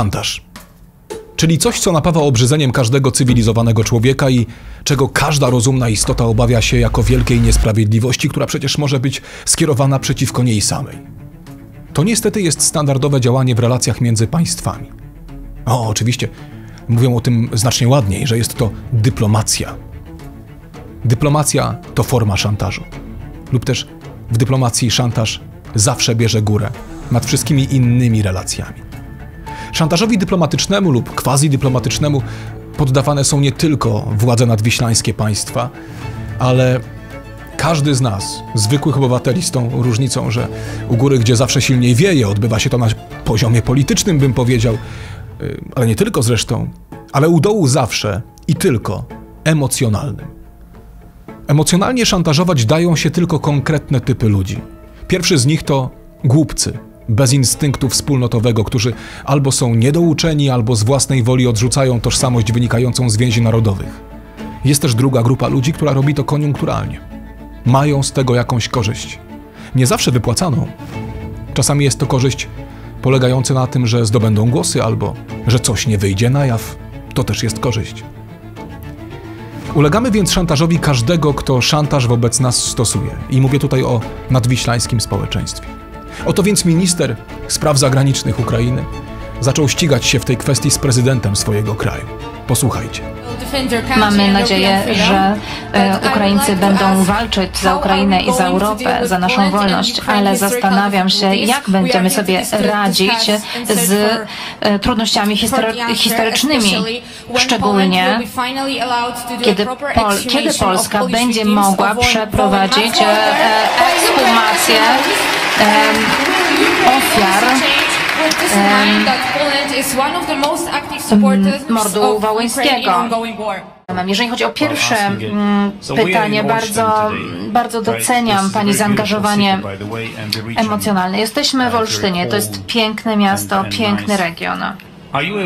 Szantaż. Czyli coś, co napawa obrzydzeniem każdego cywilizowanego człowieka i czego każda rozumna istota obawia się jako wielkiej niesprawiedliwości, która przecież może być skierowana przeciwko niej samej. To niestety jest standardowe działanie w relacjach między państwami. O, oczywiście, mówią o tym znacznie ładniej, że jest to dyplomacja. Dyplomacja to forma szantażu. Lub też w dyplomacji szantaż zawsze bierze górę nad wszystkimi innymi relacjami. Szantażowi dyplomatycznemu lub quasi-dyplomatycznemu poddawane są nie tylko władze nadwiślańskie państwa, ale każdy z nas, zwykłych obywateli, z tą różnicą, że u góry, gdzie zawsze silniej wieje, odbywa się to na poziomie politycznym, bym powiedział, y, ale nie tylko zresztą, ale u dołu zawsze i tylko emocjonalnym. Emocjonalnie szantażować dają się tylko konkretne typy ludzi. Pierwszy z nich to głupcy, bez instynktu wspólnotowego, którzy albo są niedouczeni, albo z własnej woli odrzucają tożsamość wynikającą z więzi narodowych. Jest też druga grupa ludzi, która robi to koniunkturalnie. Mają z tego jakąś korzyść. Nie zawsze wypłacaną. Czasami jest to korzyść polegająca na tym, że zdobędą głosy albo że coś nie wyjdzie na jaw. To też jest korzyść. Ulegamy więc szantażowi każdego, kto szantaż wobec nas stosuje. I mówię tutaj o nadwiślańskim społeczeństwie. Oto więc minister spraw zagranicznych Ukrainy zaczął ścigać się w tej kwestii z prezydentem swojego kraju. Posłuchajcie. Mamy nadzieję, że e, Ukraińcy będą walczyć za Ukrainę i za Europę, za naszą wolność, ale zastanawiam się, jak będziemy sobie radzić z e, trudnościami historycznymi, szczególnie kiedy, Pol kiedy Polska będzie mogła przeprowadzić e, ekshumację ofiar. Mordu wołyńskiego. Jeżeli chodzi o pierwsze mm, pytanie, bardzo, bardzo doceniam Pani zaangażowanie emocjonalne. Jesteśmy w Olsztynie, to jest piękne miasto, piękny region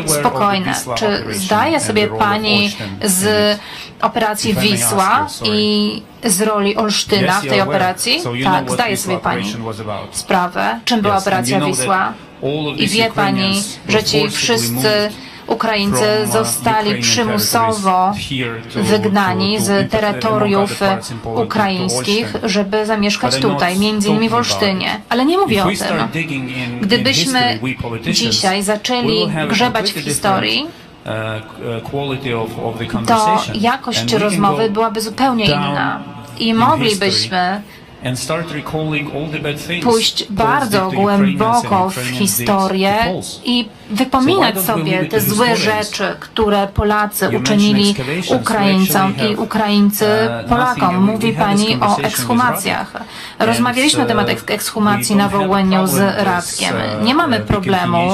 spokojne. Czy zdaje sobie Pani z operacji Wisła i z roli Olsztyna w tej operacji? Tak, zdaje sobie Pani sprawę, czym była operacja Wisła. I wie Pani, że ci wszyscy Ukraińcy zostali przymusowo wygnani z terytoriów ukraińskich, żeby zamieszkać tutaj, między innymi w Olsztynie. Ale nie mówię o tym. Gdybyśmy dzisiaj zaczęli grzebać w historii, to jakość rozmowy byłaby zupełnie inna. I moglibyśmy pójść bardzo głęboko w historię i wypominać sobie te złe rzeczy, które Polacy uczynili Ukraińcom i Ukraińcy uh, Polakom. Mówi Pani o ekshumacjach. Rozmawialiśmy na temat uh, ekshumacji na Wołyniu z Radkiem. Uh, Nie mamy problemu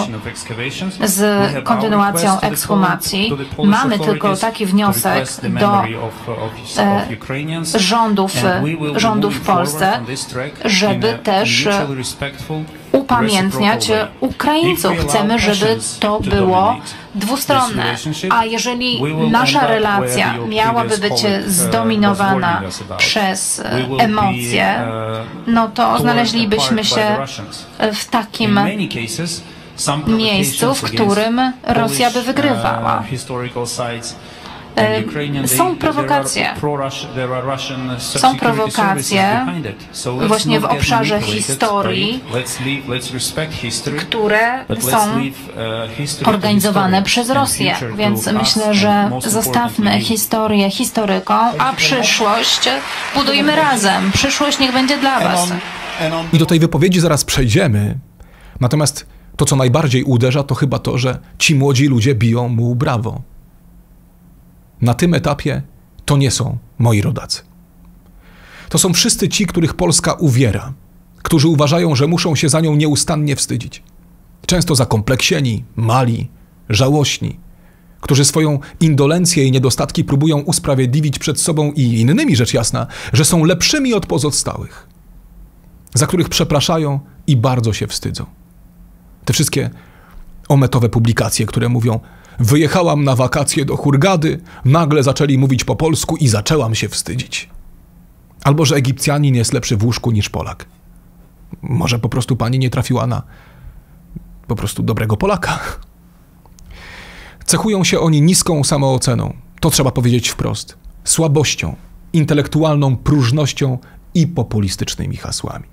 z kontynuacją ekshumacji. Mamy tylko taki wniosek do e, rządów, rządów w Polsce, żeby też upamiętniać Ukraińców. Chcemy, żeby to było dwustronne. A jeżeli nasza relacja miałaby być zdominowana przez emocje, no to znaleźlibyśmy się w takim miejscu, w którym Rosja by wygrywała. Są prowokacje. Są prowokacje właśnie w obszarze historii, które są organizowane przez Rosję. Więc myślę, że zostawmy historię historyką, a przyszłość budujmy razem. Przyszłość niech będzie dla Was. I do tej wypowiedzi zaraz przejdziemy. Natomiast to, co najbardziej uderza, to chyba to, że ci młodzi ludzie biją mu brawo. Na tym etapie to nie są moi rodacy. To są wszyscy ci, których Polska uwiera, którzy uważają, że muszą się za nią nieustannie wstydzić. Często zakompleksieni, mali, żałośni, którzy swoją indolencję i niedostatki próbują usprawiedliwić przed sobą i innymi, rzecz jasna, że są lepszymi od pozostałych, za których przepraszają i bardzo się wstydzą. Te wszystkie ometowe publikacje, które mówią, Wyjechałam na wakacje do Hurgady, nagle zaczęli mówić po polsku i zaczęłam się wstydzić. Albo że Egipcjanin jest lepszy w łóżku niż Polak. Może po prostu pani nie trafiła na po prostu dobrego Polaka. Cechują się oni niską samooceną, to trzeba powiedzieć wprost, słabością, intelektualną próżnością i populistycznymi hasłami.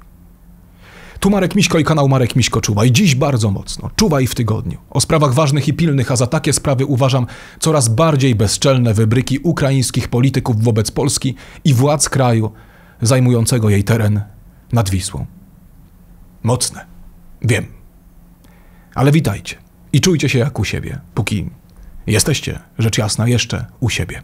Tu Marek Miśko i kanał Marek Miśko Czuwaj. Dziś bardzo mocno. Czuwaj w tygodniu. O sprawach ważnych i pilnych, a za takie sprawy uważam coraz bardziej bezczelne wybryki ukraińskich polityków wobec Polski i władz kraju zajmującego jej teren nad Wisłą. Mocne. Wiem. Ale witajcie i czujcie się jak u siebie, póki jesteście, rzecz jasna, jeszcze u siebie.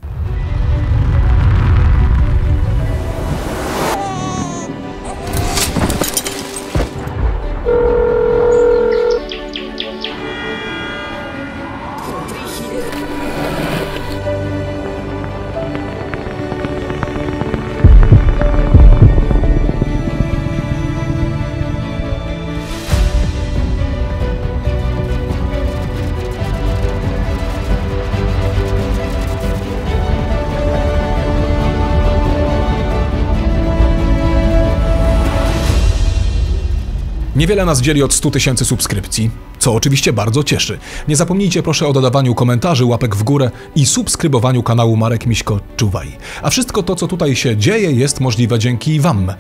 Niewiele nas dzieli od 100 tysięcy subskrypcji, co oczywiście bardzo cieszy. Nie zapomnijcie proszę o dodawaniu komentarzy, łapek w górę i subskrybowaniu kanału Marek Miśko Czuwaj. A wszystko to, co tutaj się dzieje, jest możliwe dzięki Wam.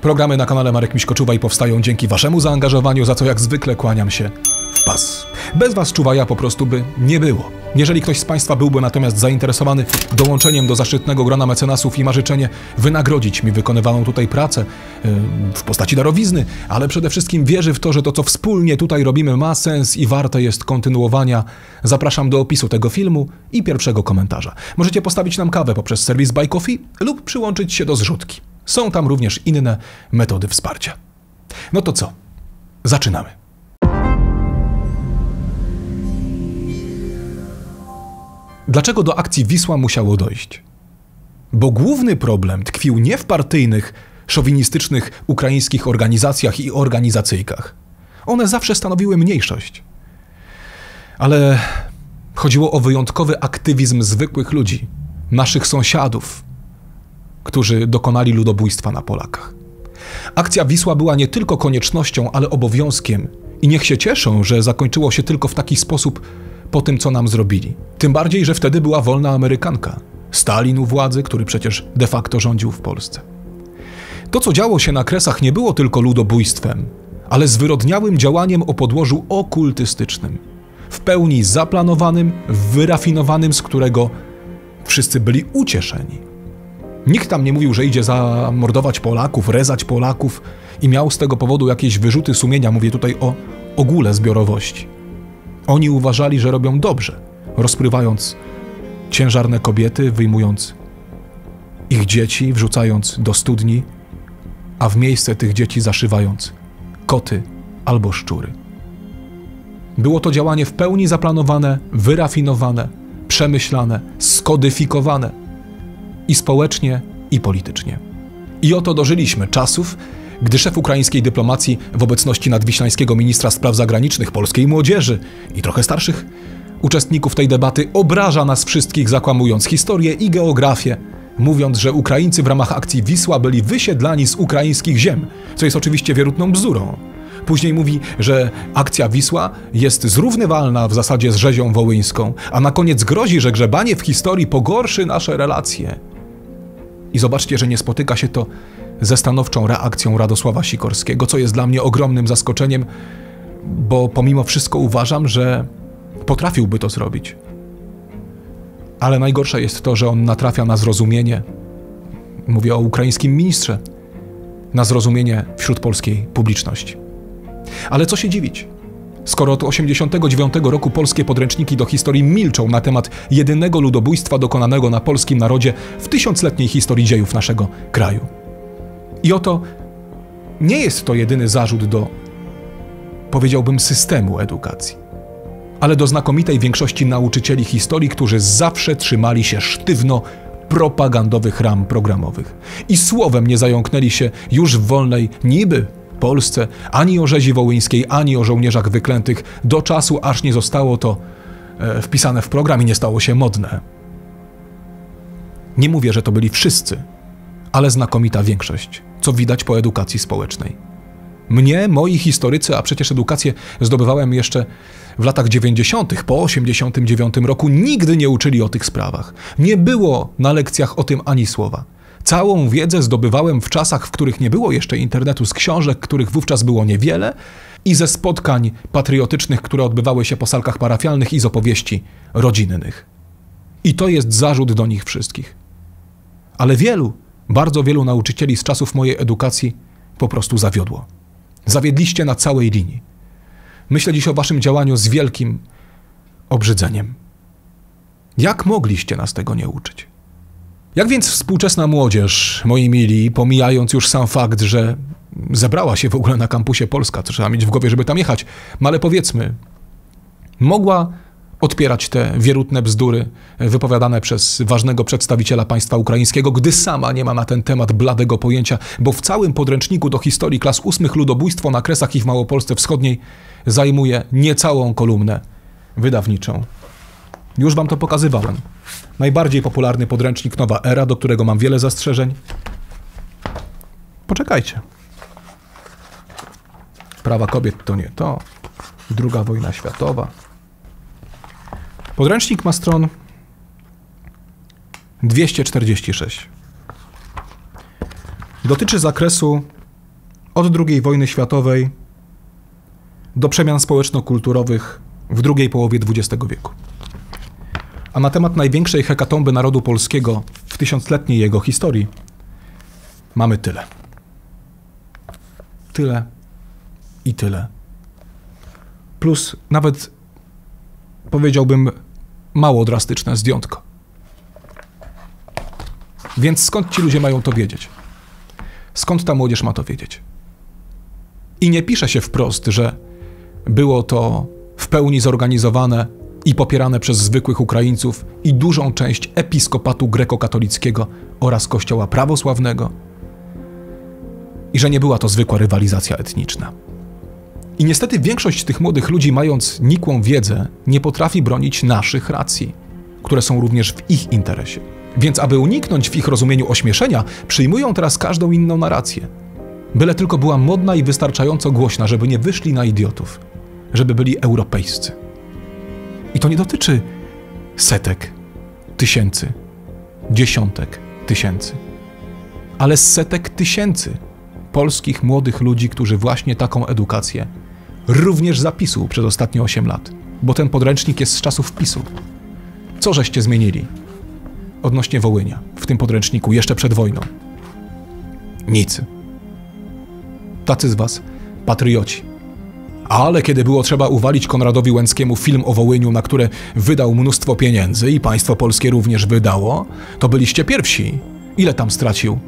Programy na kanale Marek Miśko Czuwaj powstają dzięki Waszemu zaangażowaniu, za co jak zwykle kłaniam się w pas. Bez Was Czuwaja po prostu by nie było. Jeżeli ktoś z Państwa byłby natomiast zainteresowany dołączeniem do zaszczytnego grona mecenasów i ma życzenie wynagrodzić mi wykonywaną tutaj pracę w postaci darowizny, ale przede wszystkim wierzy w to, że to, co wspólnie tutaj robimy, ma sens i warte jest kontynuowania, zapraszam do opisu tego filmu i pierwszego komentarza. Możecie postawić nam kawę poprzez serwis Buy Coffee lub przyłączyć się do zrzutki. Są tam również inne metody wsparcia. No to co? Zaczynamy. Dlaczego do akcji Wisła musiało dojść? Bo główny problem tkwił nie w partyjnych, szowinistycznych ukraińskich organizacjach i organizacyjkach. One zawsze stanowiły mniejszość. Ale chodziło o wyjątkowy aktywizm zwykłych ludzi, naszych sąsiadów, którzy dokonali ludobójstwa na Polakach. Akcja Wisła była nie tylko koniecznością, ale obowiązkiem i niech się cieszą, że zakończyło się tylko w taki sposób, po tym, co nam zrobili. Tym bardziej, że wtedy była wolna Amerykanka. Stalin u władzy, który przecież de facto rządził w Polsce. To, co działo się na Kresach, nie było tylko ludobójstwem, ale zwyrodniałym działaniem o podłożu okultystycznym. W pełni zaplanowanym, wyrafinowanym, z którego wszyscy byli ucieszeni. Nikt tam nie mówił, że idzie zamordować Polaków, rezać Polaków i miał z tego powodu jakieś wyrzuty sumienia. Mówię tutaj o ogóle zbiorowości. Oni uważali, że robią dobrze, rozprywając ciężarne kobiety, wyjmując ich dzieci, wrzucając do studni, a w miejsce tych dzieci zaszywając koty albo szczury. Było to działanie w pełni zaplanowane, wyrafinowane, przemyślane, skodyfikowane i społecznie, i politycznie. I oto dożyliśmy czasów, gdy szef ukraińskiej dyplomacji w obecności nadwiślańskiego ministra spraw zagranicznych polskiej młodzieży i trochę starszych uczestników tej debaty obraża nas wszystkich, zakłamując historię i geografię, mówiąc, że Ukraińcy w ramach akcji Wisła byli wysiedlani z ukraińskich ziem, co jest oczywiście wierutną bzdurą. Później mówi, że akcja Wisła jest zrównywalna w zasadzie z rzezią wołyńską, a na koniec grozi, że grzebanie w historii pogorszy nasze relacje. I zobaczcie, że nie spotyka się to ze stanowczą reakcją Radosława Sikorskiego, co jest dla mnie ogromnym zaskoczeniem, bo pomimo wszystko uważam, że potrafiłby to zrobić. Ale najgorsze jest to, że on natrafia na zrozumienie. Mówię o ukraińskim ministrze, na zrozumienie wśród polskiej publiczności. Ale co się dziwić? Skoro od 1989 roku polskie podręczniki do historii milczą na temat jedynego ludobójstwa dokonanego na polskim narodzie w tysiącletniej historii dziejów naszego kraju. I oto nie jest to jedyny zarzut do, powiedziałbym, systemu edukacji, ale do znakomitej większości nauczycieli historii, którzy zawsze trzymali się sztywno propagandowych ram programowych i słowem nie zająknęli się już w wolnej, niby Polsce, ani o rzezi wołyńskiej, ani o żołnierzach wyklętych, do czasu, aż nie zostało to e, wpisane w program i nie stało się modne. Nie mówię, że to byli wszyscy, ale znakomita większość, co widać po edukacji społecznej. Mnie, moi historycy, a przecież edukację zdobywałem jeszcze w latach 90., po 89 roku, nigdy nie uczyli o tych sprawach. Nie było na lekcjach o tym ani słowa. Całą wiedzę zdobywałem w czasach, w których nie było jeszcze internetu, z książek, których wówczas było niewiele, i ze spotkań patriotycznych, które odbywały się po salkach parafialnych i z opowieści rodzinnych. I to jest zarzut do nich wszystkich. Ale wielu, bardzo wielu nauczycieli z czasów mojej edukacji po prostu zawiodło. Zawiedliście na całej linii. Myślę dziś o waszym działaniu z wielkim obrzydzeniem. Jak mogliście nas tego nie uczyć? Jak więc współczesna młodzież, moi mili, pomijając już sam fakt, że zebrała się w ogóle na kampusie Polska, to trzeba mieć w głowie, żeby tam jechać, no ale powiedzmy, mogła odpierać te wierutne bzdury wypowiadane przez ważnego przedstawiciela państwa ukraińskiego, gdy sama nie ma na ten temat bladego pojęcia, bo w całym podręczniku do historii klas ósmych ludobójstwo na Kresach i w Małopolsce Wschodniej zajmuje niecałą kolumnę wydawniczą. Już wam to pokazywałem. Najbardziej popularny podręcznik Nowa Era, do którego mam wiele zastrzeżeń. Poczekajcie. Prawa kobiet to nie to. Druga wojna światowa. Podręcznik ma stron 246. Dotyczy zakresu od II wojny światowej do przemian społeczno-kulturowych w drugiej połowie XX wieku. A na temat największej hekatomby narodu polskiego w tysiącletniej jego historii mamy tyle. Tyle i tyle. Plus nawet powiedziałbym mało drastyczne zdjątko. Więc skąd ci ludzie mają to wiedzieć? Skąd ta młodzież ma to wiedzieć? I nie pisze się wprost, że było to w pełni zorganizowane i popierane przez zwykłych Ukraińców i dużą część episkopatu grekokatolickiego oraz kościoła prawosławnego, i że nie była to zwykła rywalizacja etniczna. I niestety większość tych młodych ludzi, mając nikłą wiedzę, nie potrafi bronić naszych racji, które są również w ich interesie. Więc, aby uniknąć w ich rozumieniu ośmieszenia, przyjmują teraz każdą inną narrację. Byle tylko była modna i wystarczająco głośna, żeby nie wyszli na idiotów, żeby byli europejscy. I to nie dotyczy setek, tysięcy, dziesiątek tysięcy, ale setek tysięcy polskich młodych ludzi, którzy właśnie taką edukację również zapisu przez ostatnie 8 lat, bo ten podręcznik jest z czasów PiSu. Co żeście zmienili odnośnie Wołynia w tym podręczniku jeszcze przed wojną? Nic. Tacy z was patrioci. Ale kiedy było trzeba uwalić Konradowi Łęckiemu film o Wołyniu, na które wydał mnóstwo pieniędzy i państwo polskie również wydało, to byliście pierwsi. Ile tam stracił?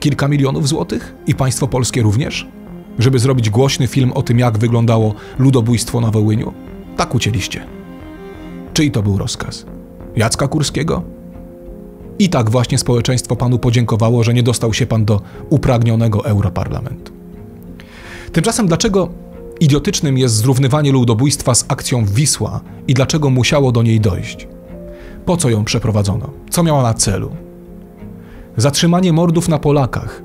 Kilka milionów złotych? I państwo polskie również? Żeby zrobić głośny film o tym, jak wyglądało ludobójstwo na Wołyniu? Tak ucięliście. Czyj to był rozkaz? Jacka Kurskiego? I tak właśnie społeczeństwo panu podziękowało, że nie dostał się pan do upragnionego europarlamentu. Tymczasem dlaczego idiotycznym jest zrównywanie ludobójstwa z akcją Wisła i dlaczego musiało do niej dojść? Po co ją przeprowadzono? Co miała na celu? Zatrzymanie mordów na Polakach,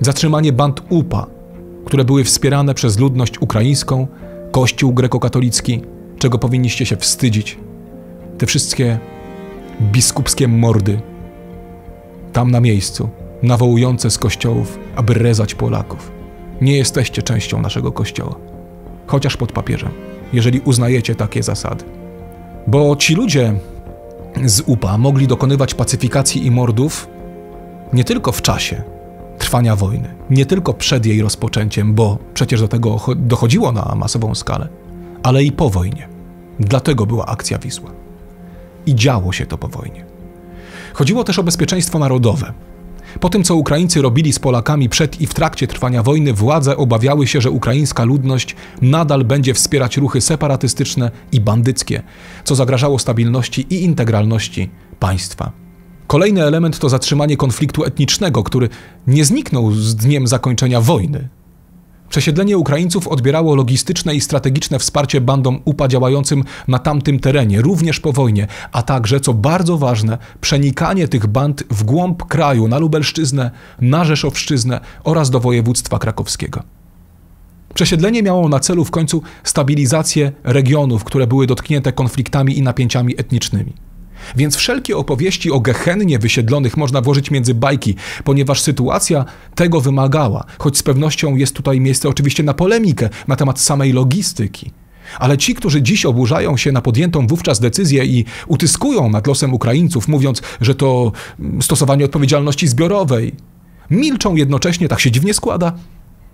zatrzymanie band UPA, które były wspierane przez ludność ukraińską, Kościół grekokatolicki, czego powinniście się wstydzić. Te wszystkie biskupskie mordy, tam na miejscu, nawołujące z kościołów, aby rezać Polaków. Nie jesteście częścią naszego kościoła, chociaż pod papieżem, jeżeli uznajecie takie zasady. Bo ci ludzie z UPA mogli dokonywać pacyfikacji i mordów nie tylko w czasie, trwania wojny. Nie tylko przed jej rozpoczęciem, bo przecież do tego dochodziło na masową skalę, ale i po wojnie. Dlatego była akcja Wisła. I działo się to po wojnie. Chodziło też o bezpieczeństwo narodowe. Po tym, co Ukraińcy robili z Polakami przed i w trakcie trwania wojny, władze obawiały się, że ukraińska ludność nadal będzie wspierać ruchy separatystyczne i bandyckie, co zagrażało stabilności i integralności państwa. Kolejny element to zatrzymanie konfliktu etnicznego, który nie zniknął z dniem zakończenia wojny. Przesiedlenie Ukraińców odbierało logistyczne i strategiczne wsparcie bandom UPA działającym na tamtym terenie, również po wojnie, a także, co bardzo ważne, przenikanie tych band w głąb kraju, na Lubelszczyznę, na Rzeszowszczyznę oraz do województwa krakowskiego. Przesiedlenie miało na celu w końcu stabilizację regionów, które były dotknięte konfliktami i napięciami etnicznymi. Więc wszelkie opowieści o gehennie wysiedlonych można włożyć między bajki, ponieważ sytuacja tego wymagała, choć z pewnością jest tutaj miejsce oczywiście na polemikę na temat samej logistyki. Ale ci, którzy dziś oburzają się na podjętą wówczas decyzję i utyskują nad losem Ukraińców, mówiąc, że to stosowanie odpowiedzialności zbiorowej, milczą jednocześnie, tak się dziwnie składa,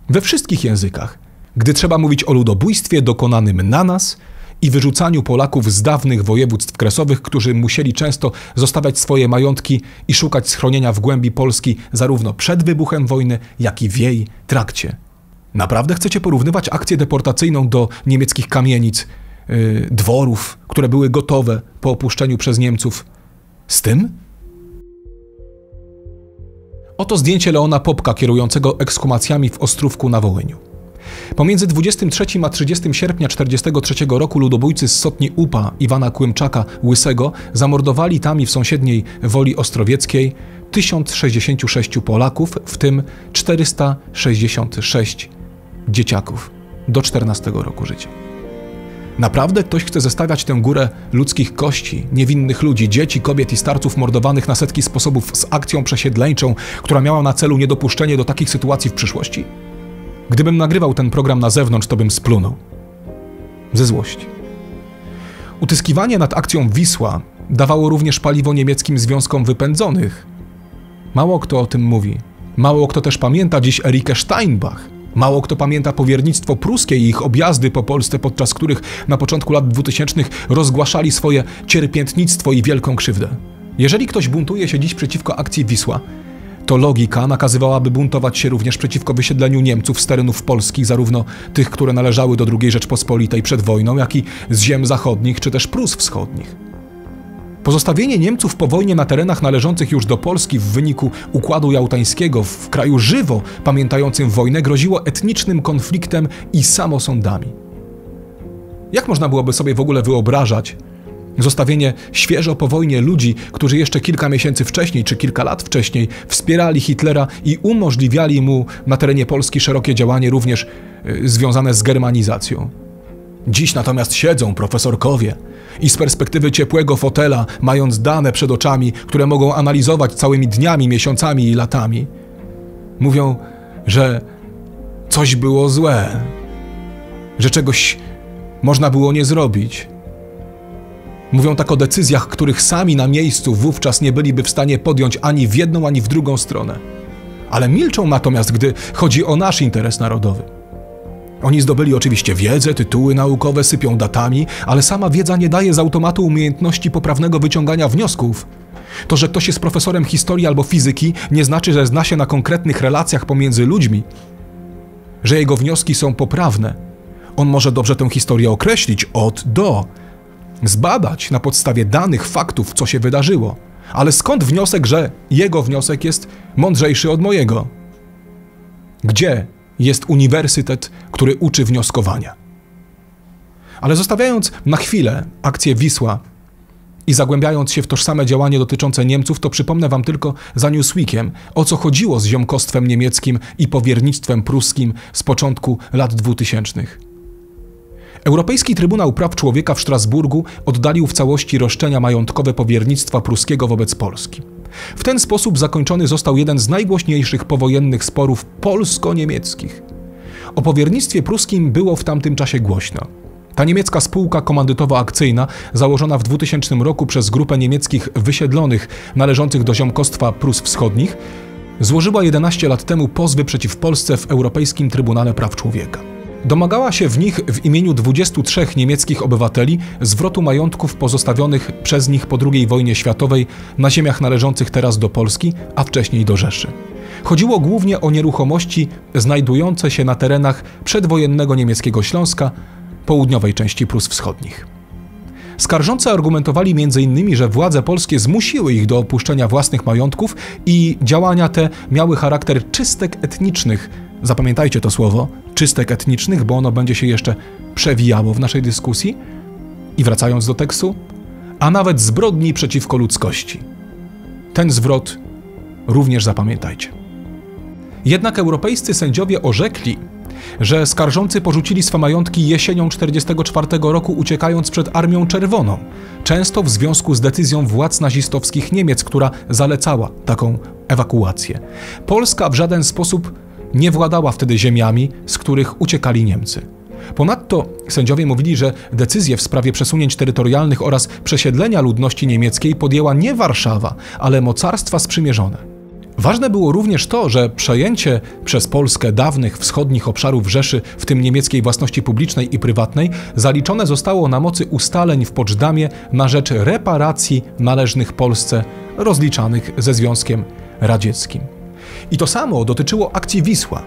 we wszystkich językach. Gdy trzeba mówić o ludobójstwie dokonanym na nas i wyrzucaniu Polaków z dawnych województw kresowych, którzy musieli często zostawiać swoje majątki i szukać schronienia w głębi Polski zarówno przed wybuchem wojny, jak i w jej trakcie. Naprawdę chcecie porównywać akcję deportacyjną do niemieckich kamienic, yy, dworów, które były gotowe po opuszczeniu przez Niemców z tym? Oto zdjęcie Leona Popka kierującego ekshumacjami w Ostrówku na Wołyniu. Pomiędzy 23 a 30 sierpnia 1943 roku ludobójcy z Sotni Upa Iwana Kłymczaka Łysego zamordowali tam i w sąsiedniej Woli Ostrowieckiej 1066 Polaków, w tym 466 dzieciaków do 14 roku życia. Naprawdę ktoś chce zestawiać tę górę ludzkich kości, niewinnych ludzi, dzieci, kobiet i starców mordowanych na setki sposobów z akcją przesiedleńczą, która miała na celu niedopuszczenie do takich sytuacji w przyszłości? Gdybym nagrywał ten program na zewnątrz, to bym splunął. Ze złości. Utyskiwanie nad akcją Wisła dawało również paliwo niemieckim związkom wypędzonych. Mało kto o tym mówi. Mało kto też pamięta dziś Erikę Steinbach. Mało kto pamięta powiernictwo pruskie i ich objazdy po Polsce, podczas których na początku lat 2000 rozgłaszali swoje cierpiętnictwo i wielką krzywdę. Jeżeli ktoś buntuje się dziś przeciwko akcji Wisła, to logika nakazywałaby buntować się również przeciwko wysiedleniu Niemców z terenów Polski, zarówno tych, które należały do II Rzeczpospolitej przed wojną, jak i z ziem zachodnich czy też Prus wschodnich. Pozostawienie Niemców po wojnie na terenach należących już do Polski w wyniku układu jałtańskiego w kraju żywo pamiętającym wojnę groziło etnicznym konfliktem i samosądami. Jak można byłoby sobie w ogóle wyobrażać, Zostawienie świeżo po wojnie ludzi, którzy jeszcze kilka miesięcy wcześniej czy kilka lat wcześniej wspierali Hitlera i umożliwiali mu na terenie Polski szerokie działanie również y, związane z germanizacją. Dziś natomiast siedzą profesorkowie i z perspektywy ciepłego fotela, mając dane przed oczami, które mogą analizować całymi dniami, miesiącami i latami, mówią, że coś było złe, że czegoś można było nie zrobić Mówią tak o decyzjach, których sami na miejscu wówczas nie byliby w stanie podjąć ani w jedną, ani w drugą stronę. Ale milczą natomiast, gdy chodzi o nasz interes narodowy. Oni zdobyli oczywiście wiedzę, tytuły naukowe, sypią datami, ale sama wiedza nie daje z automatu umiejętności poprawnego wyciągania wniosków. To, że ktoś jest profesorem historii albo fizyki, nie znaczy, że zna się na konkretnych relacjach pomiędzy ludźmi, że jego wnioski są poprawne. On może dobrze tę historię określić od do, zbadać na podstawie danych, faktów, co się wydarzyło. Ale skąd wniosek, że jego wniosek jest mądrzejszy od mojego? Gdzie jest uniwersytet, który uczy wnioskowania? Ale zostawiając na chwilę akcję Wisła i zagłębiając się w tożsame działanie dotyczące Niemców, to przypomnę wam tylko za Newsweekiem, o co chodziło z ziomkostwem niemieckim i powiernictwem pruskim z początku lat dwutysięcznych. Europejski Trybunał Praw Człowieka w Strasburgu oddalił w całości roszczenia majątkowe powiernictwa pruskiego wobec Polski. W ten sposób zakończony został jeden z najgłośniejszych powojennych sporów polsko-niemieckich. O powiernictwie pruskim było w tamtym czasie głośno. Ta niemiecka spółka komandytowo-akcyjna, założona w 2000 roku przez grupę niemieckich wysiedlonych należących do ziomkostwa Prus Wschodnich, złożyła 11 lat temu pozwy przeciw Polsce w Europejskim Trybunale Praw Człowieka. Domagała się w nich w imieniu 23 niemieckich obywateli zwrotu majątków pozostawionych przez nich po II wojnie światowej na ziemiach należących teraz do Polski, a wcześniej do Rzeszy. Chodziło głównie o nieruchomości znajdujące się na terenach przedwojennego niemieckiego Śląska, południowej części Prus Wschodnich. Skarżący argumentowali m.in., że władze polskie zmusiły ich do opuszczenia własnych majątków i działania te miały charakter czystek etnicznych. Zapamiętajcie to słowo czystek etnicznych, bo ono będzie się jeszcze przewijało w naszej dyskusji. I wracając do tekstu, a nawet zbrodni przeciwko ludzkości. Ten zwrot również zapamiętajcie. Jednak europejscy sędziowie orzekli, że skarżący porzucili swe majątki jesienią 1944 roku, uciekając przed Armią Czerwoną, często w związku z decyzją władz nazistowskich Niemiec, która zalecała taką ewakuację. Polska w żaden sposób nie władała wtedy ziemiami, z których uciekali Niemcy. Ponadto sędziowie mówili, że decyzje w sprawie przesunięć terytorialnych oraz przesiedlenia ludności niemieckiej podjęła nie Warszawa, ale mocarstwa sprzymierzone. Ważne było również to, że przejęcie przez Polskę dawnych wschodnich obszarów Rzeszy, w tym niemieckiej własności publicznej i prywatnej, zaliczone zostało na mocy ustaleń w Poczdamie na rzecz reparacji należnych Polsce, rozliczanych ze Związkiem Radzieckim. I to samo dotyczyło akcji Wisła.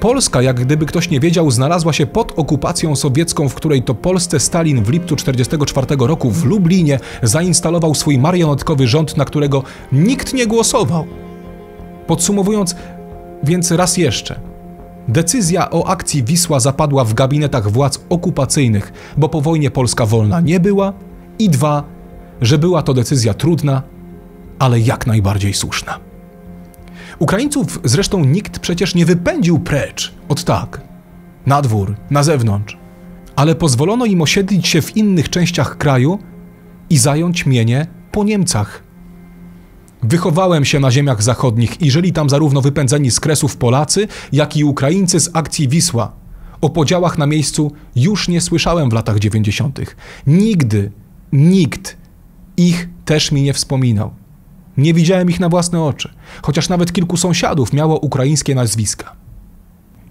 Polska, jak gdyby ktoś nie wiedział, znalazła się pod okupacją sowiecką, w której to Polsce Stalin w lipcu 1944 roku w Lublinie zainstalował swój marionetkowy rząd, na którego nikt nie głosował. Podsumowując, więc raz jeszcze. Decyzja o akcji Wisła zapadła w gabinetach władz okupacyjnych, bo po wojnie Polska wolna nie była, i dwa, że była to decyzja trudna, ale jak najbardziej słuszna. Ukraińców zresztą nikt przecież nie wypędził precz, od tak, na dwór, na zewnątrz, ale pozwolono im osiedlić się w innych częściach kraju i zająć mienie po Niemcach. Wychowałem się na ziemiach zachodnich i żyli tam zarówno wypędzeni z kresów Polacy, jak i Ukraińcy z akcji Wisła. O podziałach na miejscu już nie słyszałem w latach 90. Nigdy, nikt ich też mi nie wspominał. Nie widziałem ich na własne oczy, chociaż nawet kilku sąsiadów miało ukraińskie nazwiska.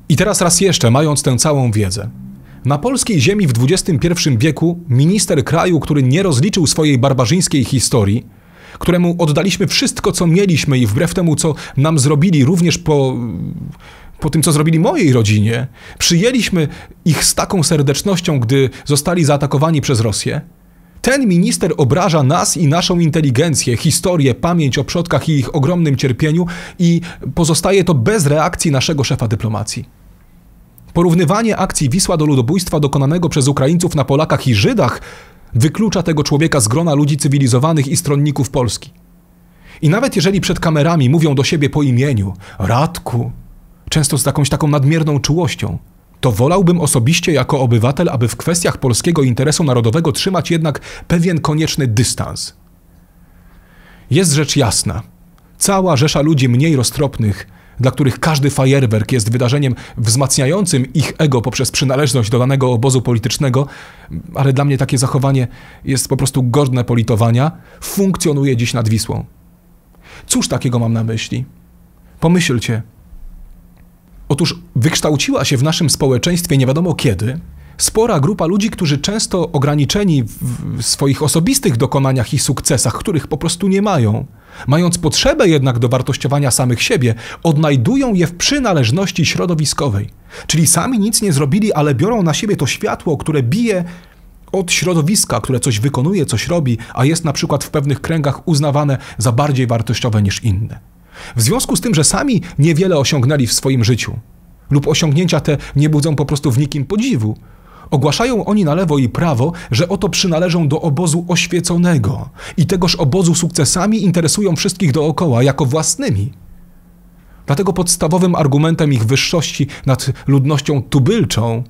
I teraz raz jeszcze, mając tę całą wiedzę, na polskiej ziemi w XXI wieku minister kraju, który nie rozliczył swojej barbarzyńskiej historii, któremu oddaliśmy wszystko, co mieliśmy i wbrew temu, co nam zrobili, również po, po tym, co zrobili mojej rodzinie, przyjęliśmy ich z taką serdecznością, gdy zostali zaatakowani przez Rosję. Ten minister obraża nas i naszą inteligencję, historię, pamięć o przodkach i ich ogromnym cierpieniu i pozostaje to bez reakcji naszego szefa dyplomacji. Porównywanie akcji Wisła do ludobójstwa dokonanego przez Ukraińców na Polakach i Żydach Wyklucza tego człowieka z grona ludzi cywilizowanych i stronników Polski. I nawet jeżeli przed kamerami mówią do siebie po imieniu, Radku, często z jakąś taką nadmierną czułością, to wolałbym osobiście jako obywatel, aby w kwestiach polskiego interesu narodowego trzymać jednak pewien konieczny dystans. Jest rzecz jasna. Cała rzesza ludzi mniej roztropnych dla których każdy fajerwerk jest wydarzeniem wzmacniającym ich ego poprzez przynależność do danego obozu politycznego, ale dla mnie takie zachowanie jest po prostu godne politowania, funkcjonuje dziś nad Wisłą. Cóż takiego mam na myśli? Pomyślcie. Otóż wykształciła się w naszym społeczeństwie nie wiadomo kiedy spora grupa ludzi, którzy często ograniczeni w swoich osobistych dokonaniach i sukcesach, których po prostu nie mają, mając potrzebę jednak do wartościowania samych siebie, odnajdują je w przynależności środowiskowej. Czyli sami nic nie zrobili, ale biorą na siebie to światło, które bije od środowiska, które coś wykonuje, coś robi, a jest na przykład w pewnych kręgach uznawane za bardziej wartościowe niż inne. W związku z tym, że sami niewiele osiągnęli w swoim życiu, lub osiągnięcia te nie budzą po prostu w nikim podziwu, Ogłaszają oni na lewo i prawo, że oto przynależą do obozu oświeconego i tegoż obozu sukcesami interesują wszystkich dookoła jako własnymi. Dlatego podstawowym argumentem ich wyższości nad ludnością tubylczą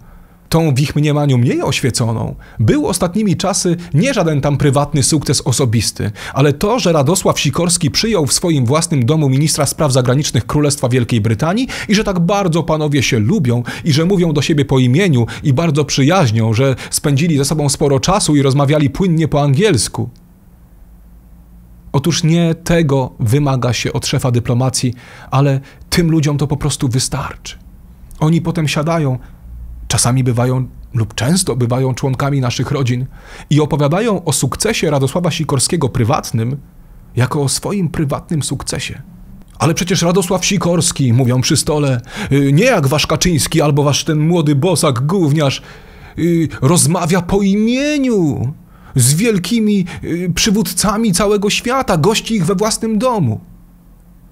tą w ich mniemaniu mniej oświeconą, był ostatnimi czasy nie żaden tam prywatny sukces osobisty, ale to, że Radosław Sikorski przyjął w swoim własnym domu ministra spraw zagranicznych Królestwa Wielkiej Brytanii i że tak bardzo panowie się lubią i że mówią do siebie po imieniu i bardzo przyjaźnią, że spędzili ze sobą sporo czasu i rozmawiali płynnie po angielsku. Otóż nie tego wymaga się od szefa dyplomacji, ale tym ludziom to po prostu wystarczy. Oni potem siadają czasami bywają lub często bywają członkami naszych rodzin i opowiadają o sukcesie Radosława Sikorskiego prywatnym jako o swoim prywatnym sukcesie. Ale przecież Radosław Sikorski, mówią przy stole, y, nie jak wasz Kaczyński albo wasz ten młody bosak, gówniarz, y, rozmawia po imieniu z wielkimi y, przywódcami całego świata, gości ich we własnym domu.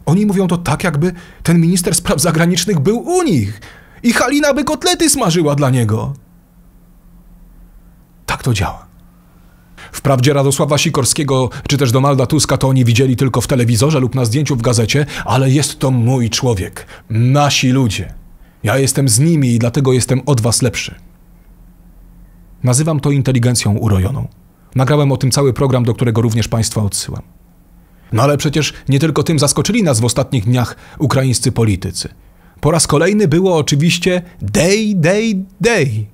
Oni mówią to tak, jakby ten minister spraw zagranicznych był u nich, i Halina by kotlety smażyła dla niego. Tak to działa. Wprawdzie Radosława Sikorskiego czy też Donalda Tuska to oni widzieli tylko w telewizorze lub na zdjęciu w gazecie, ale jest to mój człowiek, nasi ludzie. Ja jestem z nimi i dlatego jestem od was lepszy. Nazywam to inteligencją urojoną. Nagrałem o tym cały program, do którego również Państwa odsyłam. No ale przecież nie tylko tym zaskoczyli nas w ostatnich dniach ukraińscy politycy. Po raz kolejny było oczywiście day, day, day.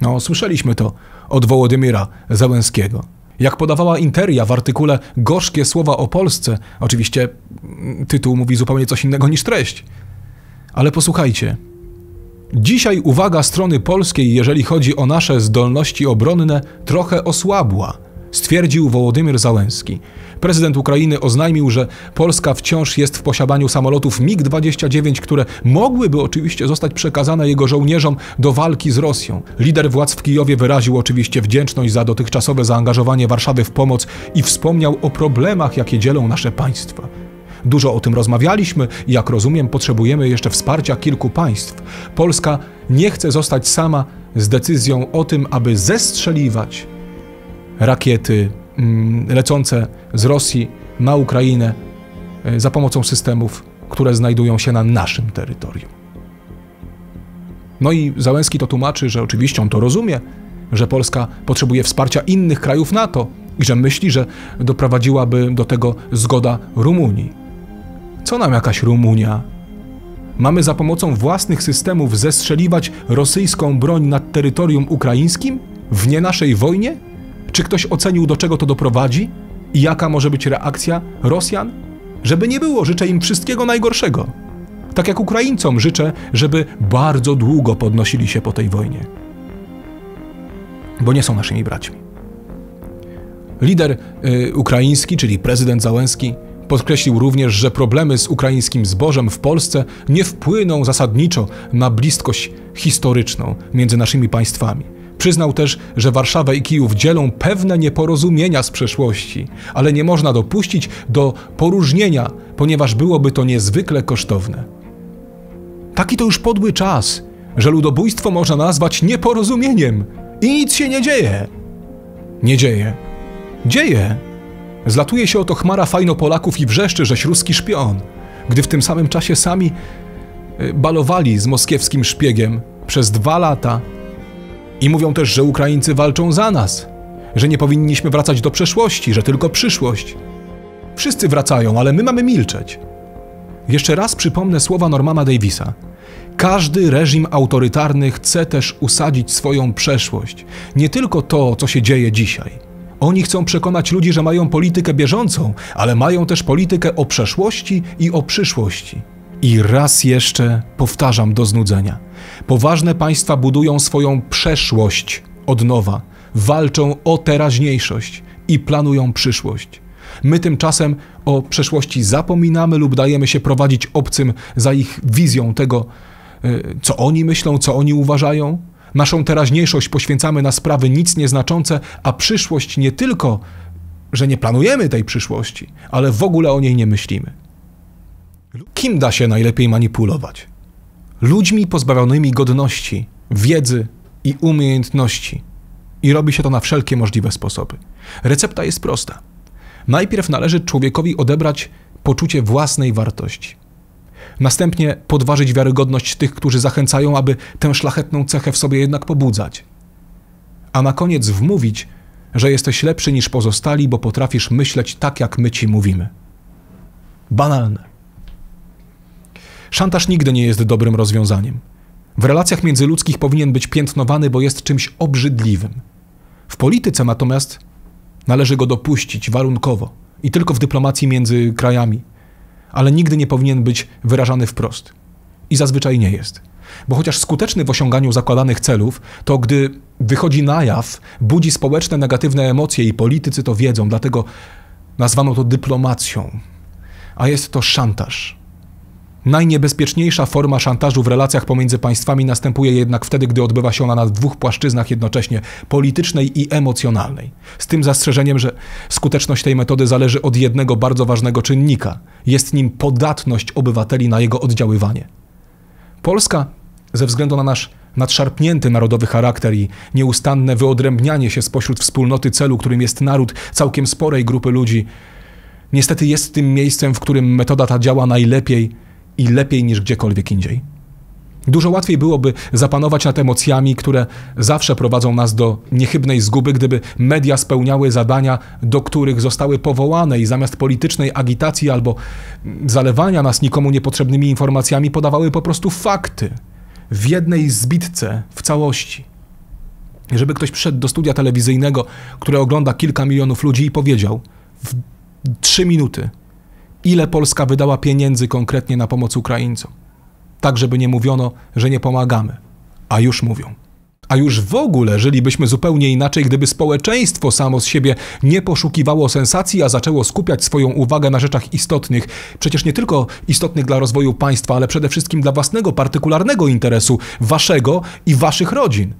No, słyszeliśmy to od Wołodymyra Załęskiego. Jak podawała Interia w artykule Gorzkie słowa o Polsce, oczywiście mm, tytuł mówi zupełnie coś innego niż treść. Ale posłuchajcie. Dzisiaj uwaga strony polskiej, jeżeli chodzi o nasze zdolności obronne, trochę osłabła, stwierdził Wołodymyr Załęski. Prezydent Ukrainy oznajmił, że Polska wciąż jest w posiadaniu samolotów MiG-29, które mogłyby oczywiście zostać przekazane jego żołnierzom do walki z Rosją. Lider władz w Kijowie wyraził oczywiście wdzięczność za dotychczasowe zaangażowanie Warszawy w pomoc i wspomniał o problemach, jakie dzielą nasze państwa. Dużo o tym rozmawialiśmy i jak rozumiem, potrzebujemy jeszcze wsparcia kilku państw. Polska nie chce zostać sama z decyzją o tym, aby zestrzeliwać rakiety mm, lecące z Rosji na Ukrainę e, za pomocą systemów, które znajdują się na naszym terytorium. No i Załęski to tłumaczy, że oczywiście on to rozumie, że Polska potrzebuje wsparcia innych krajów NATO i że myśli, że doprowadziłaby do tego zgoda Rumunii. Co nam jakaś Rumunia? Mamy za pomocą własnych systemów zestrzeliwać rosyjską broń nad terytorium ukraińskim? W nie naszej wojnie? Czy ktoś ocenił, do czego to doprowadzi? I jaka może być reakcja Rosjan? Żeby nie było, życzę im wszystkiego najgorszego. Tak jak Ukraińcom życzę, żeby bardzo długo podnosili się po tej wojnie. Bo nie są naszymi braćmi. Lider y, ukraiński, czyli prezydent Załęski, Podkreślił również, że problemy z ukraińskim zbożem w Polsce nie wpłyną zasadniczo na bliskość historyczną między naszymi państwami. Przyznał też, że Warszawa i Kijów dzielą pewne nieporozumienia z przeszłości, ale nie można dopuścić do poróżnienia, ponieważ byłoby to niezwykle kosztowne. Taki to już podły czas, że ludobójstwo można nazwać nieporozumieniem i nic się nie dzieje. Nie dzieje. Dzieje. Zlatuje się oto chmara fajno Polaków i wrzeszczy, żeś ruski szpion, gdy w tym samym czasie sami y, balowali z moskiewskim szpiegiem przez dwa lata i mówią też, że Ukraińcy walczą za nas, że nie powinniśmy wracać do przeszłości, że tylko przyszłość. Wszyscy wracają, ale my mamy milczeć. Jeszcze raz przypomnę słowa Normana Davisa. Każdy reżim autorytarny chce też usadzić swoją przeszłość, nie tylko to, co się dzieje dzisiaj. Oni chcą przekonać ludzi, że mają politykę bieżącą, ale mają też politykę o przeszłości i o przyszłości. I raz jeszcze powtarzam do znudzenia. Poważne państwa budują swoją przeszłość od nowa, walczą o teraźniejszość i planują przyszłość. My tymczasem o przeszłości zapominamy lub dajemy się prowadzić obcym za ich wizją tego, y, co oni myślą, co oni uważają, Naszą teraźniejszość poświęcamy na sprawy nic nieznaczące, a przyszłość nie tylko, że nie planujemy tej przyszłości, ale w ogóle o niej nie myślimy. Kim da się najlepiej manipulować? Ludźmi pozbawionymi godności, wiedzy i umiejętności. I robi się to na wszelkie możliwe sposoby. Recepta jest prosta. Najpierw należy człowiekowi odebrać poczucie własnej wartości. Następnie podważyć wiarygodność tych, którzy zachęcają, aby tę szlachetną cechę w sobie jednak pobudzać. A na koniec wmówić, że jesteś lepszy niż pozostali, bo potrafisz myśleć tak, jak my ci mówimy. Banalne. Szantaż nigdy nie jest dobrym rozwiązaniem. W relacjach międzyludzkich powinien być piętnowany, bo jest czymś obrzydliwym. W polityce natomiast należy go dopuścić warunkowo i tylko w dyplomacji między krajami ale nigdy nie powinien być wyrażany wprost. I zazwyczaj nie jest. Bo chociaż skuteczny w osiąganiu zakładanych celów, to gdy wychodzi na jaw, budzi społeczne negatywne emocje i politycy to wiedzą, dlatego nazwano to dyplomacją. A jest to szantaż. Najniebezpieczniejsza forma szantażu w relacjach pomiędzy państwami następuje jednak wtedy, gdy odbywa się ona na dwóch płaszczyznach jednocześnie politycznej i emocjonalnej. Z tym zastrzeżeniem, że skuteczność tej metody zależy od jednego bardzo ważnego czynnika jest nim podatność obywateli na jego oddziaływanie. Polska, ze względu na nasz nadszarpnięty narodowy charakter i nieustanne wyodrębnianie się spośród wspólnoty celu, którym jest naród całkiem sporej grupy ludzi, niestety jest tym miejscem, w którym metoda ta działa najlepiej i lepiej niż gdziekolwiek indziej. Dużo łatwiej byłoby zapanować nad emocjami, które zawsze prowadzą nas do niechybnej zguby, gdyby media spełniały zadania, do których zostały powołane i zamiast politycznej agitacji albo zalewania nas nikomu niepotrzebnymi informacjami podawały po prostu fakty w jednej zbitce w całości. Żeby ktoś przyszedł do studia telewizyjnego, które ogląda kilka milionów ludzi i powiedział w trzy minuty, ile Polska wydała pieniędzy konkretnie na pomoc Ukraińcom tak żeby nie mówiono, że nie pomagamy. A już mówią. A już w ogóle żylibyśmy zupełnie inaczej, gdyby społeczeństwo samo z siebie nie poszukiwało sensacji, a zaczęło skupiać swoją uwagę na rzeczach istotnych, przecież nie tylko istotnych dla rozwoju państwa, ale przede wszystkim dla własnego, partykularnego interesu, waszego i waszych rodzin,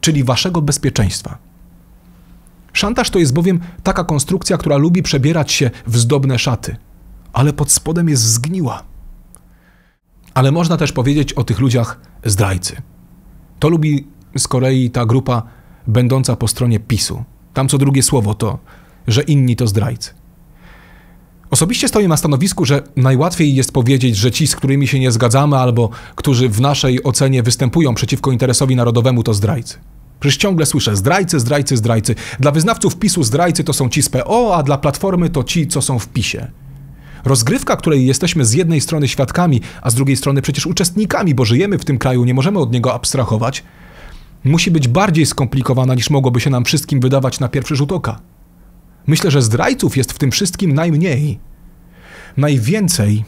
czyli waszego bezpieczeństwa. Szantaż to jest bowiem taka konstrukcja, która lubi przebierać się w zdobne szaty, ale pod spodem jest zgniła. Ale można też powiedzieć o tych ludziach zdrajcy. To lubi z kolei ta grupa będąca po stronie PiSu. Tam co drugie słowo to, że inni to zdrajcy. Osobiście stoję na stanowisku, że najłatwiej jest powiedzieć, że ci, z którymi się nie zgadzamy, albo którzy w naszej ocenie występują przeciwko interesowi narodowemu, to zdrajcy. Przecież ciągle słyszę zdrajcy, zdrajcy, zdrajcy. Dla wyznawców PiSu zdrajcy to są ci z PO, a dla Platformy to ci, co są w PiSie. Rozgrywka, której jesteśmy z jednej strony świadkami, a z drugiej strony przecież uczestnikami, bo żyjemy w tym kraju, nie możemy od niego abstrahować, musi być bardziej skomplikowana niż mogłoby się nam wszystkim wydawać na pierwszy rzut oka. Myślę, że zdrajców jest w tym wszystkim najmniej. Najwięcej,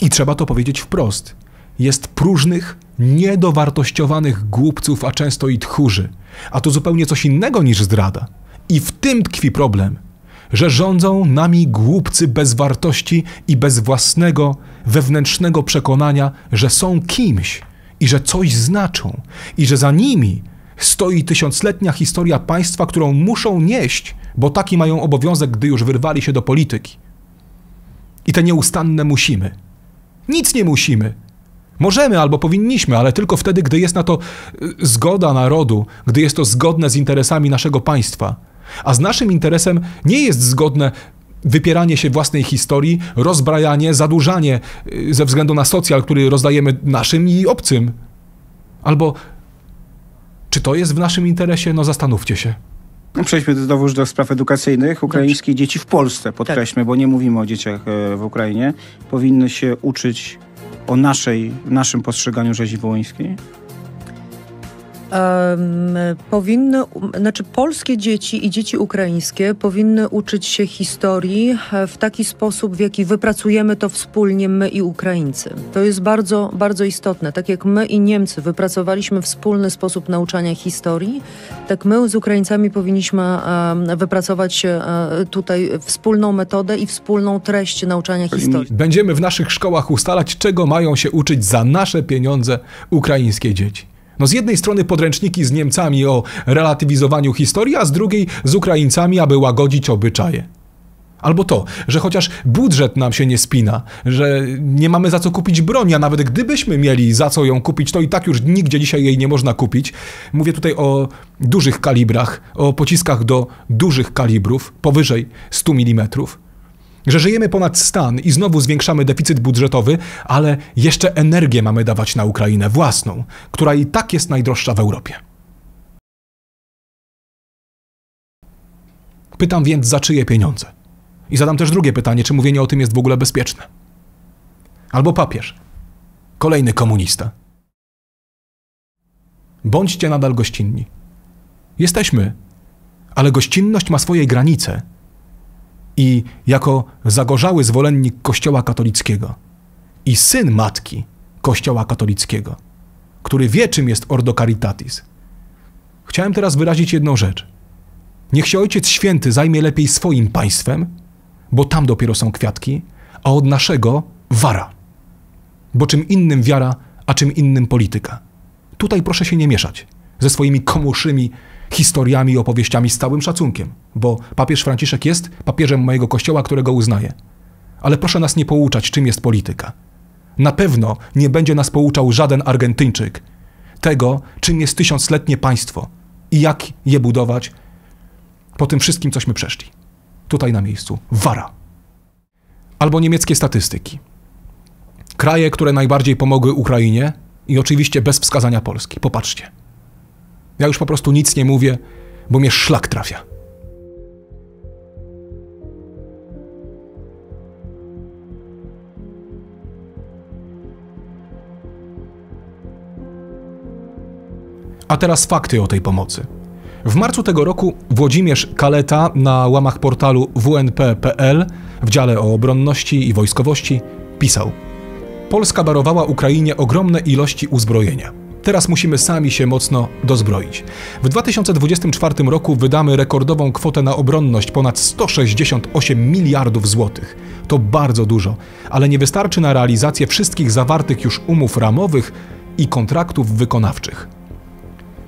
i trzeba to powiedzieć wprost, jest próżnych, niedowartościowanych głupców, a często i tchórzy. A to zupełnie coś innego niż zdrada. I w tym tkwi problem – że rządzą nami głupcy bez wartości i bez własnego wewnętrznego przekonania, że są kimś i że coś znaczą, i że za nimi stoi tysiącletnia historia państwa, którą muszą nieść, bo taki mają obowiązek, gdy już wyrwali się do polityki. I te nieustanne musimy. Nic nie musimy. Możemy albo powinniśmy, ale tylko wtedy, gdy jest na to y, zgoda narodu, gdy jest to zgodne z interesami naszego państwa a z naszym interesem nie jest zgodne wypieranie się własnej historii, rozbrajanie, zadłużanie y, ze względu na socjal, który rozdajemy naszym i obcym. Albo czy to jest w naszym interesie? No zastanówcie się. No, przejdźmy znowu do spraw edukacyjnych. Ukraińskie Dobrze. dzieci w Polsce, podkreślmy, tak. bo nie mówimy o dzieciach e, w Ukrainie, powinny się uczyć o naszej, naszym postrzeganiu rzezi wołyńskiej? Powinny, znaczy polskie dzieci i dzieci ukraińskie powinny uczyć się historii e, w taki sposób, w jaki wypracujemy to wspólnie my i Ukraińcy. To jest bardzo, bardzo istotne. Tak jak my i Niemcy wypracowaliśmy wspólny sposób nauczania historii, tak my z Ukraińcami powinniśmy wypracować e, tutaj wspólną metodę i wspólną treść nauczania historii. Będziemy w naszych szkołach ustalać, czego mają się uczyć za nasze pieniądze ukraińskie dzieci. No z jednej strony podręczniki z Niemcami o relatywizowaniu historii, a z drugiej z Ukraińcami, aby łagodzić obyczaje. Albo to, że chociaż budżet nam się nie spina, że nie mamy za co kupić broni, a nawet gdybyśmy mieli za co ją kupić, to i tak już nigdzie dzisiaj jej nie można kupić. Mówię tutaj o dużych kalibrach, o pociskach do dużych kalibrów, powyżej 100 mm że żyjemy ponad stan i znowu zwiększamy deficyt budżetowy, ale jeszcze energię mamy dawać na Ukrainę własną, która i tak jest najdroższa w Europie. Pytam więc, za czyje pieniądze? I zadam też drugie pytanie, czy mówienie o tym jest w ogóle bezpieczne? Albo papież. Kolejny komunista. Bądźcie nadal gościnni. Jesteśmy, ale gościnność ma swoje granice i jako zagorzały zwolennik Kościoła katolickiego i syn matki Kościoła katolickiego, który wie, czym jest Ordo Caritatis, chciałem teraz wyrazić jedną rzecz. Niech się Ojciec Święty zajmie lepiej swoim państwem, bo tam dopiero są kwiatki, a od naszego wara. Bo czym innym wiara, a czym innym polityka. Tutaj proszę się nie mieszać ze swoimi komuszymi historiami i opowieściami z całym szacunkiem, bo papież Franciszek jest papieżem mojego kościoła, którego uznaję. Ale proszę nas nie pouczać, czym jest polityka. Na pewno nie będzie nas pouczał żaden Argentyńczyk tego, czym jest tysiącletnie państwo i jak je budować po tym wszystkim, cośmy przeszli. Tutaj na miejscu. Wara. Albo niemieckie statystyki. Kraje, które najbardziej pomogły Ukrainie i oczywiście bez wskazania Polski. Popatrzcie. Ja już po prostu nic nie mówię, bo mnie szlak trafia. A teraz fakty o tej pomocy. W marcu tego roku Włodzimierz Kaleta na łamach portalu WNP.pl w dziale o obronności i wojskowości pisał: Polska darowała Ukrainie ogromne ilości uzbrojenia. Teraz musimy sami się mocno dozbroić. W 2024 roku wydamy rekordową kwotę na obronność ponad 168 miliardów złotych. To bardzo dużo, ale nie wystarczy na realizację wszystkich zawartych już umów ramowych i kontraktów wykonawczych.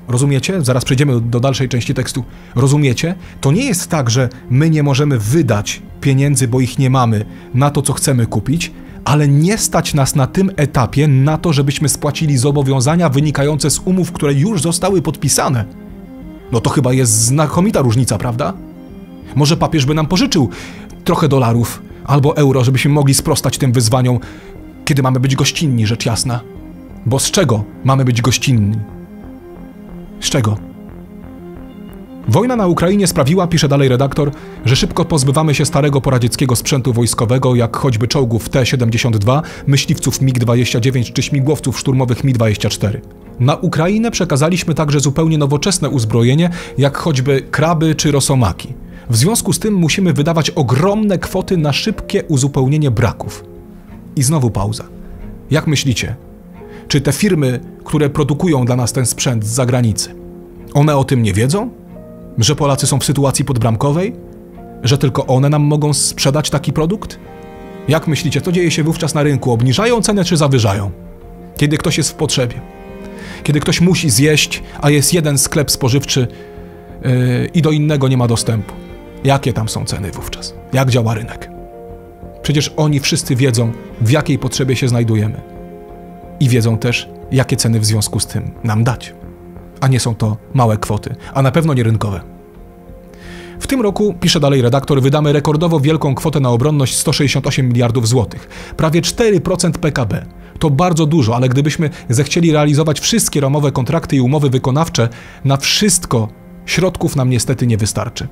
Rozumiecie? Zaraz przejdziemy do dalszej części tekstu. Rozumiecie? To nie jest tak, że my nie możemy wydać pieniędzy, bo ich nie mamy, na to, co chcemy kupić, ale nie stać nas na tym etapie na to, żebyśmy spłacili zobowiązania wynikające z umów, które już zostały podpisane. No to chyba jest znakomita różnica, prawda? Może papież by nam pożyczył trochę dolarów albo euro, żebyśmy mogli sprostać tym wyzwaniom, kiedy mamy być gościnni, rzecz jasna. Bo z czego mamy być gościnni? Z czego? Wojna na Ukrainie sprawiła, pisze dalej redaktor, że szybko pozbywamy się starego poradzieckiego sprzętu wojskowego, jak choćby czołgów T-72, myśliwców MiG-29 czy śmigłowców szturmowych Mi-24. Na Ukrainę przekazaliśmy także zupełnie nowoczesne uzbrojenie, jak choćby kraby czy rosomaki. W związku z tym musimy wydawać ogromne kwoty na szybkie uzupełnienie braków. I znowu pauza. Jak myślicie, czy te firmy, które produkują dla nas ten sprzęt z zagranicy, one o tym nie wiedzą? Że Polacy są w sytuacji podbramkowej? Że tylko one nam mogą sprzedać taki produkt? Jak myślicie, co dzieje się wówczas na rynku? Obniżają cenę czy zawyżają? Kiedy ktoś jest w potrzebie. Kiedy ktoś musi zjeść, a jest jeden sklep spożywczy yy, i do innego nie ma dostępu. Jakie tam są ceny wówczas? Jak działa rynek? Przecież oni wszyscy wiedzą, w jakiej potrzebie się znajdujemy. I wiedzą też, jakie ceny w związku z tym nam dać a nie są to małe kwoty, a na pewno nie rynkowe. W tym roku, pisze dalej redaktor, wydamy rekordowo wielką kwotę na obronność 168 miliardów złotych, prawie 4% PKB. To bardzo dużo, ale gdybyśmy zechcieli realizować wszystkie ramowe kontrakty i umowy wykonawcze, na wszystko środków nam niestety nie wystarczy.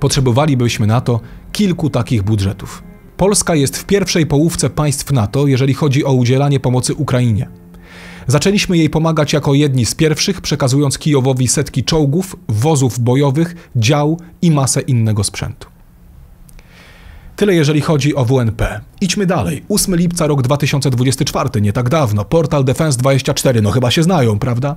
Potrzebowalibyśmy na to kilku takich budżetów. Polska jest w pierwszej połówce państw NATO, jeżeli chodzi o udzielanie pomocy Ukrainie. Zaczęliśmy jej pomagać jako jedni z pierwszych, przekazując Kijowowi setki czołgów, wozów bojowych, dział i masę innego sprzętu. Tyle jeżeli chodzi o WNP. Idźmy dalej. 8 lipca rok 2024, nie tak dawno. Portal Defense24, no chyba się znają, prawda?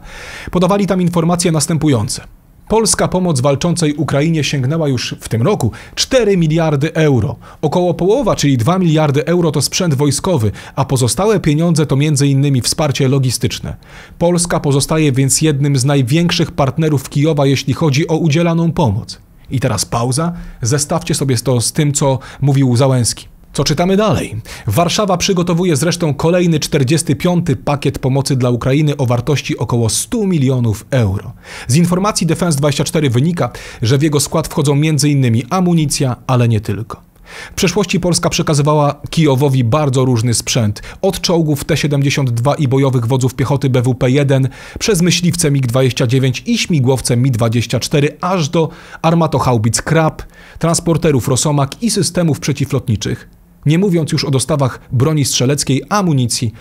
Podawali tam informacje następujące. Polska pomoc walczącej Ukrainie sięgnęła już w tym roku 4 miliardy euro. Około połowa, czyli 2 miliardy euro to sprzęt wojskowy, a pozostałe pieniądze to m.in. wsparcie logistyczne. Polska pozostaje więc jednym z największych partnerów Kijowa, jeśli chodzi o udzielaną pomoc. I teraz pauza. Zestawcie sobie to z tym, co mówił Załęski. Co czytamy dalej? Warszawa przygotowuje zresztą kolejny 45. pakiet pomocy dla Ukrainy o wartości około 100 milionów euro. Z informacji Defense24 wynika, że w jego skład wchodzą m.in. amunicja, ale nie tylko. W przeszłości Polska przekazywała Kijowowi bardzo różny sprzęt, od czołgów T-72 i bojowych wodzów piechoty BWP-1, przez myśliwce MiG-29 i śmigłowce Mi-24, aż do armatochaubic Krab, transporterów Rosomak i systemów przeciwlotniczych nie mówiąc już o dostawach broni strzeleckiej, amunicji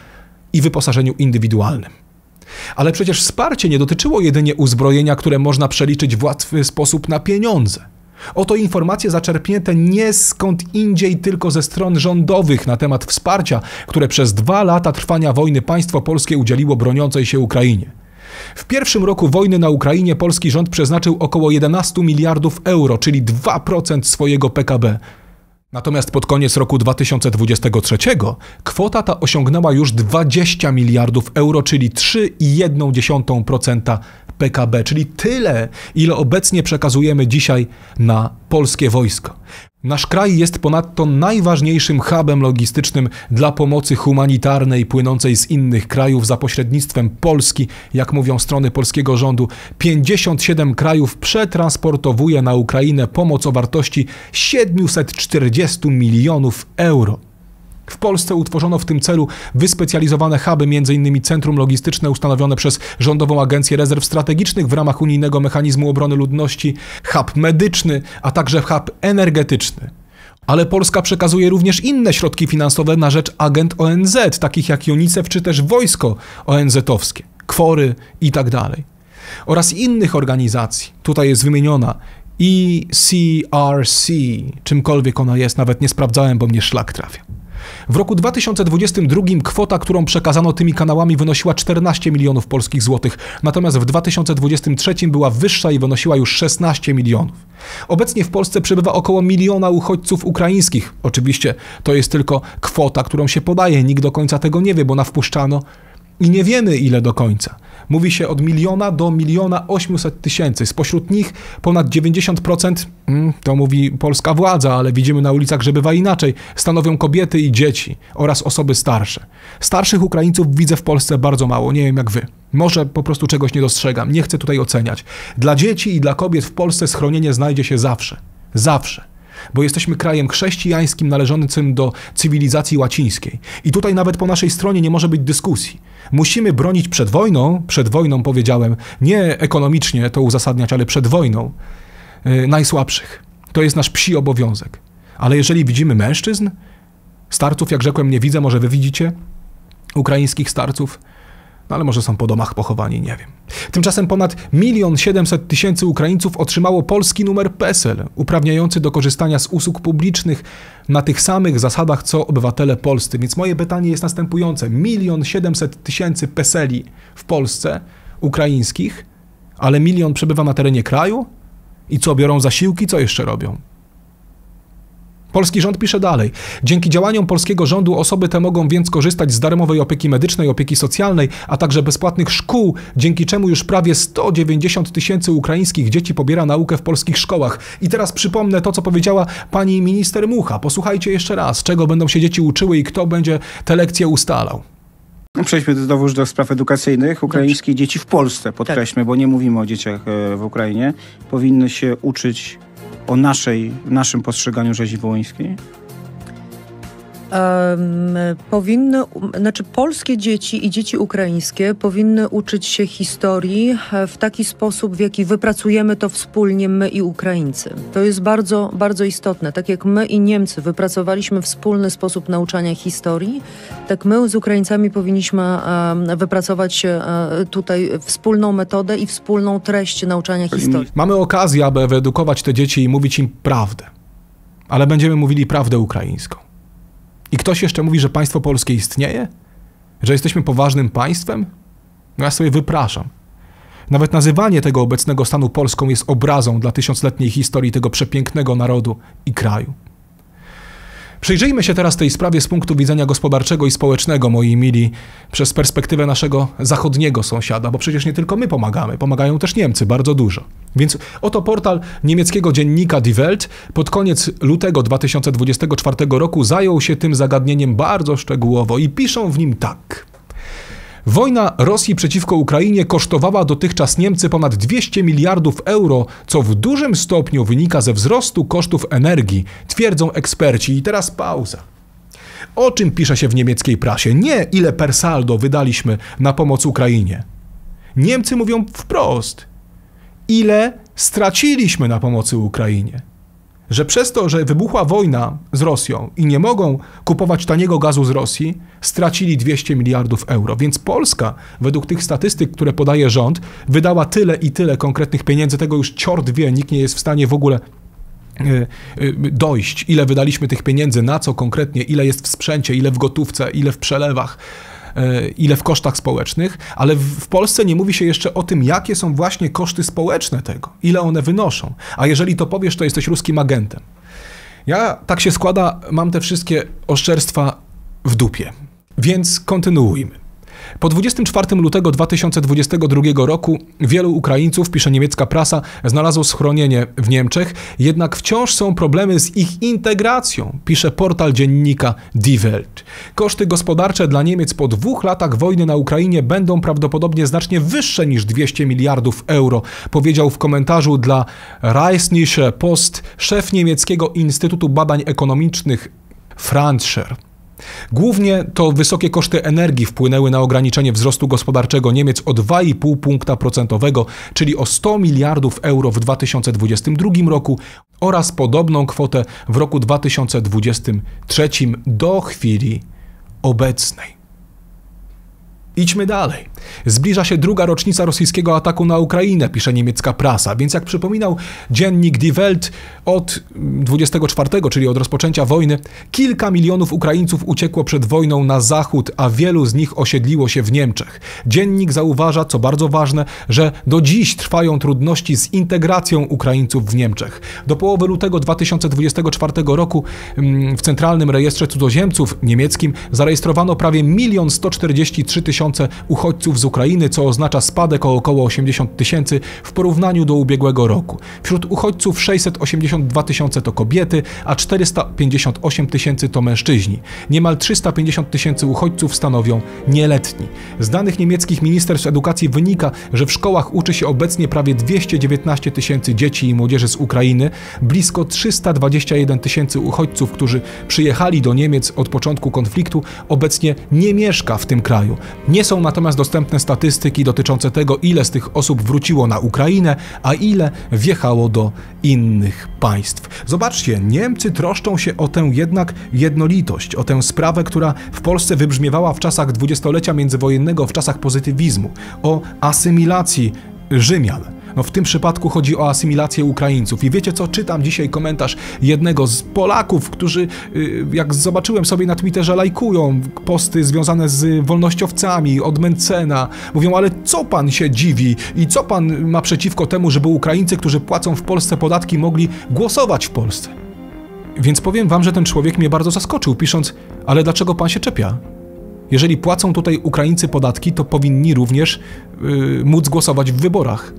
i wyposażeniu indywidualnym. Ale przecież wsparcie nie dotyczyło jedynie uzbrojenia, które można przeliczyć w łatwy sposób na pieniądze. Oto informacje zaczerpnięte nie skąd indziej, tylko ze stron rządowych na temat wsparcia, które przez dwa lata trwania wojny państwo polskie udzieliło broniącej się Ukrainie. W pierwszym roku wojny na Ukrainie polski rząd przeznaczył około 11 miliardów euro, czyli 2% swojego PKB Natomiast pod koniec roku 2023 kwota ta osiągnęła już 20 miliardów euro, czyli 3,1% PKB, czyli tyle, ile obecnie przekazujemy dzisiaj na polskie wojsko. Nasz kraj jest ponadto najważniejszym hubem logistycznym dla pomocy humanitarnej płynącej z innych krajów za pośrednictwem Polski, jak mówią strony polskiego rządu. 57 krajów przetransportowuje na Ukrainę pomoc o wartości 740 milionów euro. W Polsce utworzono w tym celu wyspecjalizowane huby, m.in. Centrum Logistyczne ustanowione przez Rządową Agencję Rezerw Strategicznych w ramach Unijnego Mechanizmu Obrony Ludności, hub medyczny, a także hub energetyczny. Ale Polska przekazuje również inne środki finansowe na rzecz agent ONZ, takich jak UNICEF czy też wojsko ONZ-owskie, kwory itd. Tak Oraz innych organizacji. Tutaj jest wymieniona ECRC, czymkolwiek ona jest, nawet nie sprawdzałem, bo mnie szlak trafia. W roku 2022 kwota, którą przekazano tymi kanałami wynosiła 14 milionów polskich złotych, natomiast w 2023 była wyższa i wynosiła już 16 milionów. Obecnie w Polsce przebywa około miliona uchodźców ukraińskich. Oczywiście to jest tylko kwota, którą się podaje, nikt do końca tego nie wie, bo na wpuszczano i nie wiemy ile do końca. Mówi się od miliona do miliona osiemset tysięcy. Spośród nich ponad 90%, mm, to mówi polska władza, ale widzimy na ulicach, że bywa inaczej, stanowią kobiety i dzieci oraz osoby starsze. Starszych Ukraińców widzę w Polsce bardzo mało, nie wiem jak wy. Może po prostu czegoś nie dostrzegam, nie chcę tutaj oceniać. Dla dzieci i dla kobiet w Polsce schronienie znajdzie się zawsze. Zawsze bo jesteśmy krajem chrześcijańskim należącym do cywilizacji łacińskiej. I tutaj nawet po naszej stronie nie może być dyskusji. Musimy bronić przed wojną, przed wojną powiedziałem, nie ekonomicznie to uzasadniać, ale przed wojną yy, najsłabszych. To jest nasz psi obowiązek. Ale jeżeli widzimy mężczyzn, starców, jak rzekłem, nie widzę, może wy widzicie ukraińskich starców, ale może są po domach pochowani, nie wiem. Tymczasem ponad 1 700 tysięcy Ukraińców otrzymało polski numer PESEL, uprawniający do korzystania z usług publicznych na tych samych zasadach co obywatele polscy. Więc moje pytanie jest następujące. 1 700 tysięcy PESELi w Polsce, ukraińskich, ale milion przebywa na terenie kraju? I co, biorą zasiłki? Co jeszcze robią? Polski rząd pisze dalej. Dzięki działaniom polskiego rządu osoby te mogą więc korzystać z darmowej opieki medycznej, opieki socjalnej, a także bezpłatnych szkół, dzięki czemu już prawie 190 tysięcy ukraińskich dzieci pobiera naukę w polskich szkołach. I teraz przypomnę to, co powiedziała pani minister Mucha. Posłuchajcie jeszcze raz, czego będą się dzieci uczyły i kto będzie te lekcje ustalał. No, przejdźmy znowuż do spraw edukacyjnych. Ukraińskie Dobrze. dzieci w Polsce, podkreślmy, tak. bo nie mówimy o dzieciach e, w Ukrainie, powinny się uczyć o naszej, naszym postrzeganiu rzezi wołyńskiej? Powinny, znaczy polskie dzieci i dzieci ukraińskie powinny uczyć się historii e, w taki sposób, w jaki wypracujemy to wspólnie my i Ukraińcy. To jest bardzo, bardzo istotne. Tak jak my i Niemcy wypracowaliśmy wspólny sposób nauczania historii, tak my z Ukraińcami powinniśmy wypracować e, tutaj wspólną metodę i wspólną treść nauczania historii. Mamy okazję, aby wyedukować te dzieci i mówić im prawdę. Ale będziemy mówili prawdę ukraińską. I ktoś jeszcze mówi, że państwo polskie istnieje? Że jesteśmy poważnym państwem? No ja sobie wypraszam. Nawet nazywanie tego obecnego stanu Polską jest obrazą dla tysiącletniej historii tego przepięknego narodu i kraju. Przyjrzyjmy się teraz tej sprawie z punktu widzenia gospodarczego i społecznego, moi mili, przez perspektywę naszego zachodniego sąsiada, bo przecież nie tylko my pomagamy, pomagają też Niemcy bardzo dużo. Więc oto portal niemieckiego dziennika Die Welt pod koniec lutego 2024 roku zajął się tym zagadnieniem bardzo szczegółowo i piszą w nim tak. Wojna Rosji przeciwko Ukrainie kosztowała dotychczas Niemcy ponad 200 miliardów euro, co w dużym stopniu wynika ze wzrostu kosztów energii, twierdzą eksperci. I teraz pauza. O czym pisze się w niemieckiej prasie? Nie ile per saldo wydaliśmy na pomoc Ukrainie. Niemcy mówią wprost, ile straciliśmy na pomocy Ukrainie że przez to, że wybuchła wojna z Rosją i nie mogą kupować taniego gazu z Rosji, stracili 200 miliardów euro. Więc Polska, według tych statystyk, które podaje rząd, wydała tyle i tyle konkretnych pieniędzy, tego już ciort wie, nikt nie jest w stanie w ogóle e, e, dojść, ile wydaliśmy tych pieniędzy, na co konkretnie, ile jest w sprzęcie, ile w gotówce, ile w przelewach. E, ile w kosztach społecznych, ale w Polsce nie mówi się jeszcze o tym, jakie są właśnie koszty społeczne tego, ile one wynoszą. A jeżeli to powiesz, to jesteś ruskim agentem. Ja tak się składa, mam te wszystkie oszczerstwa w dupie. Więc kontynuujmy. Po 24 lutego 2022 roku wielu Ukraińców, pisze niemiecka prasa, znalazło schronienie w Niemczech, jednak wciąż są problemy z ich integracją, pisze portal dziennika Die Welt. Koszty gospodarcze dla Niemiec po dwóch latach wojny na Ukrainie będą prawdopodobnie znacznie wyższe niż 200 miliardów euro, powiedział w komentarzu dla Reisnische Post szef niemieckiego Instytutu Badań Ekonomicznych Franz Scher. Głównie to wysokie koszty energii wpłynęły na ograniczenie wzrostu gospodarczego Niemiec o 2,5 punkta procentowego, czyli o 100 miliardów euro w 2022 roku oraz podobną kwotę w roku 2023 do chwili obecnej. Idźmy dalej. Zbliża się druga rocznica rosyjskiego ataku na Ukrainę, pisze niemiecka prasa, więc jak przypominał dziennik Die Welt od 24, czyli od rozpoczęcia wojny, kilka milionów Ukraińców uciekło przed wojną na zachód, a wielu z nich osiedliło się w Niemczech. Dziennik zauważa, co bardzo ważne, że do dziś trwają trudności z integracją Ukraińców w Niemczech. Do połowy lutego 2024 roku mm, w Centralnym Rejestrze Cudzoziemców niemieckim zarejestrowano prawie 1 143 tysiące uchodźców z Ukrainy, co oznacza spadek o około 80 tysięcy w porównaniu do ubiegłego roku. Wśród uchodźców 682 tysiące to kobiety, a 458 tysięcy to mężczyźni. Niemal 350 tysięcy uchodźców stanowią nieletni. Z danych niemieckich Ministerstw Edukacji wynika, że w szkołach uczy się obecnie prawie 219 tysięcy dzieci i młodzieży z Ukrainy, blisko 321 tysięcy uchodźców, którzy przyjechali do Niemiec od początku konfliktu, obecnie nie mieszka w tym kraju. Nie są natomiast dostępne statystyki dotyczące tego, ile z tych osób wróciło na Ukrainę, a ile wjechało do innych państw. Zobaczcie, Niemcy troszczą się o tę jednak jednolitość, o tę sprawę, która w Polsce wybrzmiewała w czasach dwudziestolecia międzywojennego, w czasach pozytywizmu, o asymilacji Rzymian. No w tym przypadku chodzi o asymilację Ukraińców. I wiecie co? Czytam dzisiaj komentarz jednego z Polaków, którzy, y, jak zobaczyłem sobie na Twitterze, lajkują posty związane z wolnościowcami, od Mencena. Mówią, ale co pan się dziwi i co pan ma przeciwko temu, żeby Ukraińcy, którzy płacą w Polsce podatki, mogli głosować w Polsce? Więc powiem wam, że ten człowiek mnie bardzo zaskoczył, pisząc, ale dlaczego pan się czepia? Jeżeli płacą tutaj Ukraińcy podatki, to powinni również yy, móc głosować w wyborach.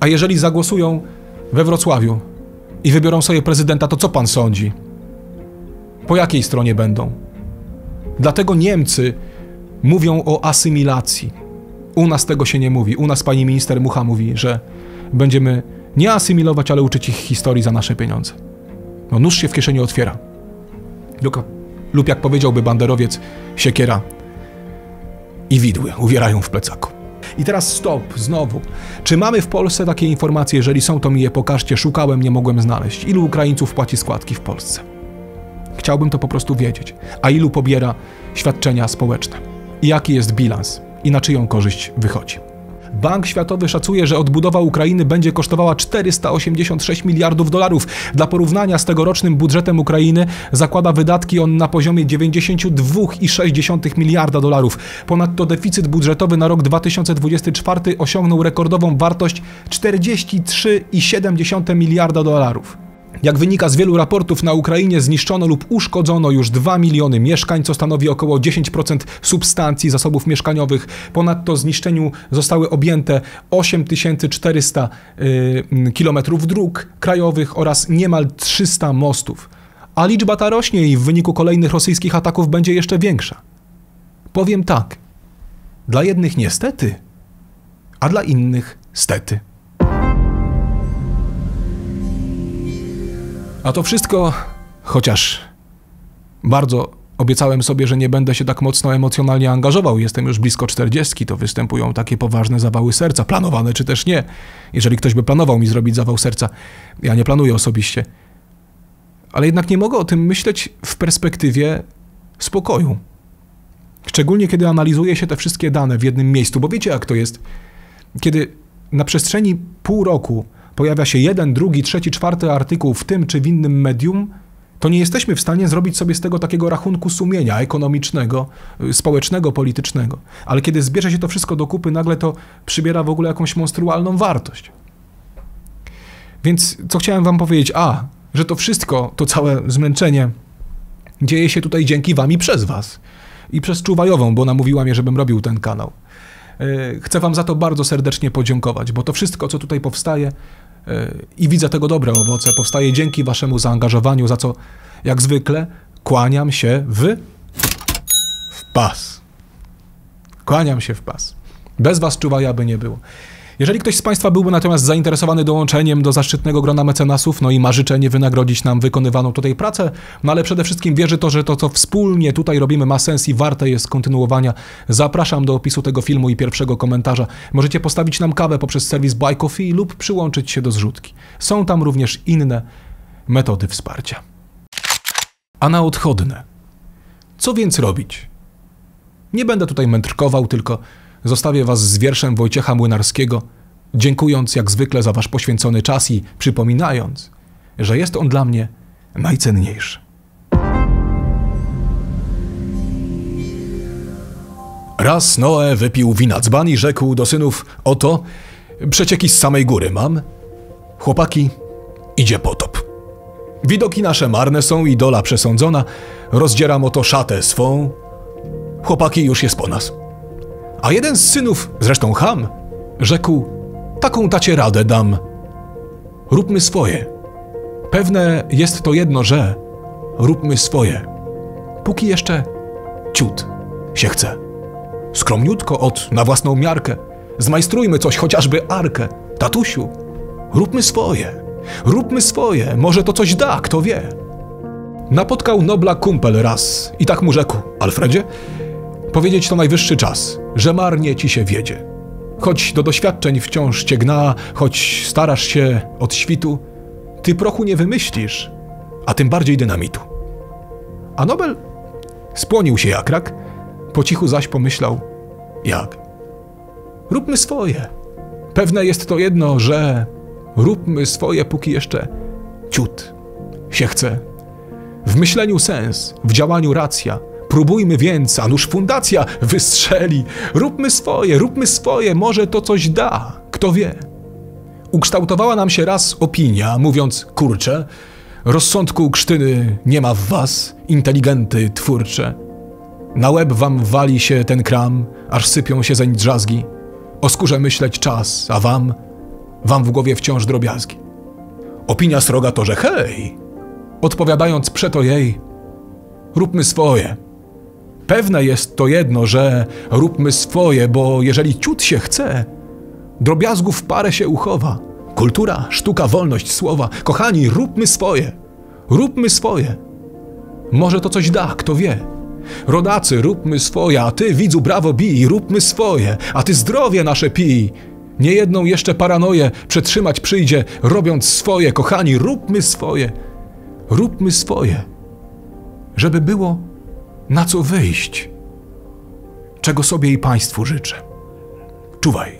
A jeżeli zagłosują we Wrocławiu i wybiorą sobie prezydenta, to co pan sądzi? Po jakiej stronie będą? Dlatego Niemcy mówią o asymilacji. U nas tego się nie mówi. U nas pani minister Mucha mówi, że będziemy nie asymilować, ale uczyć ich historii za nasze pieniądze. No nóż się w kieszeni otwiera. Lub, lub jak powiedziałby banderowiec, siekiera i widły uwierają w plecaku. I teraz stop, znowu. Czy mamy w Polsce takie informacje? Jeżeli są, to mi je pokażcie. Szukałem, nie mogłem znaleźć. Ilu Ukraińców płaci składki w Polsce? Chciałbym to po prostu wiedzieć. A ilu pobiera świadczenia społeczne? I jaki jest bilans? I na czyją korzyść wychodzi? Bank Światowy szacuje, że odbudowa Ukrainy będzie kosztowała 486 miliardów dolarów. Dla porównania z tegorocznym budżetem Ukrainy zakłada wydatki on na poziomie 92,6 miliarda dolarów. Ponadto deficyt budżetowy na rok 2024 osiągnął rekordową wartość 43,7 miliarda dolarów. Jak wynika z wielu raportów, na Ukrainie zniszczono lub uszkodzono już 2 miliony mieszkań, co stanowi około 10% substancji zasobów mieszkaniowych. Ponadto zniszczeniu zostały objęte 8400 y, kilometrów dróg krajowych oraz niemal 300 mostów. A liczba ta rośnie i w wyniku kolejnych rosyjskich ataków będzie jeszcze większa. Powiem tak. Dla jednych niestety, a dla innych stety. A to wszystko, chociaż bardzo obiecałem sobie, że nie będę się tak mocno emocjonalnie angażował. Jestem już blisko czterdziestki, to występują takie poważne zawały serca, planowane czy też nie. Jeżeli ktoś by planował mi zrobić zawał serca, ja nie planuję osobiście. Ale jednak nie mogę o tym myśleć w perspektywie spokoju. Szczególnie kiedy analizuje się te wszystkie dane w jednym miejscu, bo wiecie jak to jest. Kiedy na przestrzeni pół roku pojawia się jeden, drugi, trzeci, czwarty artykuł w tym czy w innym medium, to nie jesteśmy w stanie zrobić sobie z tego takiego rachunku sumienia ekonomicznego, y, społecznego, politycznego. Ale kiedy zbierze się to wszystko do kupy, nagle to przybiera w ogóle jakąś monstrualną wartość. Więc co chciałem wam powiedzieć? A, że to wszystko, to całe zmęczenie dzieje się tutaj dzięki wam i przez was. I przez Czuwajową, bo namówiła mnie, żebym robił ten kanał. Y, chcę Wam za to bardzo serdecznie podziękować, bo to wszystko, co tutaj powstaje, i widzę tego dobre owoce. Powstaje dzięki waszemu zaangażowaniu, za co jak zwykle kłaniam się w, w pas. Kłaniam się w pas. Bez was czuwaja by nie było. Jeżeli ktoś z Państwa byłby natomiast zainteresowany dołączeniem do zaszczytnego grona mecenasów, no i ma życzenie wynagrodzić nam wykonywaną tutaj pracę, no ale przede wszystkim wierzy to, że to, co wspólnie tutaj robimy, ma sens i warte jest kontynuowania, zapraszam do opisu tego filmu i pierwszego komentarza. Możecie postawić nam kawę poprzez serwis Buy Coffee lub przyłączyć się do zrzutki. Są tam również inne metody wsparcia. A na odchodne. Co więc robić? Nie będę tutaj mędrkował, tylko zostawię Was z wierszem Wojciecha Młynarskiego, dziękując jak zwykle za Wasz poświęcony czas i przypominając, że jest on dla mnie najcenniejszy. Raz Noe wypił wina dzban i rzekł do synów: Oto przecieki z samej góry mam. Chłopaki, idzie potop. Widoki nasze marne są i dola przesądzona. Rozdzieram oto szatę swą. Chłopaki, już jest po nas. A jeden z synów, zresztą Ham, rzekł: Taką tacie radę dam. Róbmy swoje. Pewne jest to jedno, że róbmy swoje. Póki jeszcze ciut się chce. Skromniutko od na własną miarkę. Zmajstrujmy coś, chociażby arkę. Tatusiu, róbmy swoje. Róbmy swoje, może to coś da, kto wie. Napotkał Nobla kumpel raz i tak mu rzekł: Alfredzie, powiedzieć to najwyższy czas, że marnie ci się wiedzie. Choć do doświadczeń wciąż cię gna, choć starasz się od świtu, ty prochu nie wymyślisz, a tym bardziej dynamitu. A Nobel spłonił się jak rak, po cichu zaś pomyślał: Jak? Róbmy swoje. Pewne jest to jedno, że róbmy swoje, póki jeszcze ciut się chce. W myśleniu sens, w działaniu racja. Próbujmy więc, a nuż fundacja wystrzeli. Róbmy swoje, róbmy swoje, może to coś da, kto wie. Ukształtowała nam się raz opinia, mówiąc, kurczę, rozsądku krztyny nie ma w was, inteligenty twórcze. Na łeb wam wali się ten kram, aż sypią się zeń drzazgi. O skórze myśleć czas, a wam, wam w głowie wciąż drobiazgi. Opinia sroga to, że hej, odpowiadając przeto jej, róbmy swoje. Pewne jest to jedno, że róbmy swoje, bo jeżeli ciut się chce, drobiazgów parę się uchowa. Kultura, sztuka, wolność słowa. Kochani, róbmy swoje. Róbmy swoje. Może to coś da, kto wie. Rodacy, róbmy swoje, a ty, widzu, brawo bij, róbmy swoje, a ty zdrowie nasze pij. Niejedną jeszcze paranoję przetrzymać przyjdzie, robiąc swoje, kochani, róbmy swoje. Róbmy swoje, żeby było na co wyjść, czego sobie i Państwu życzę. Czuwaj.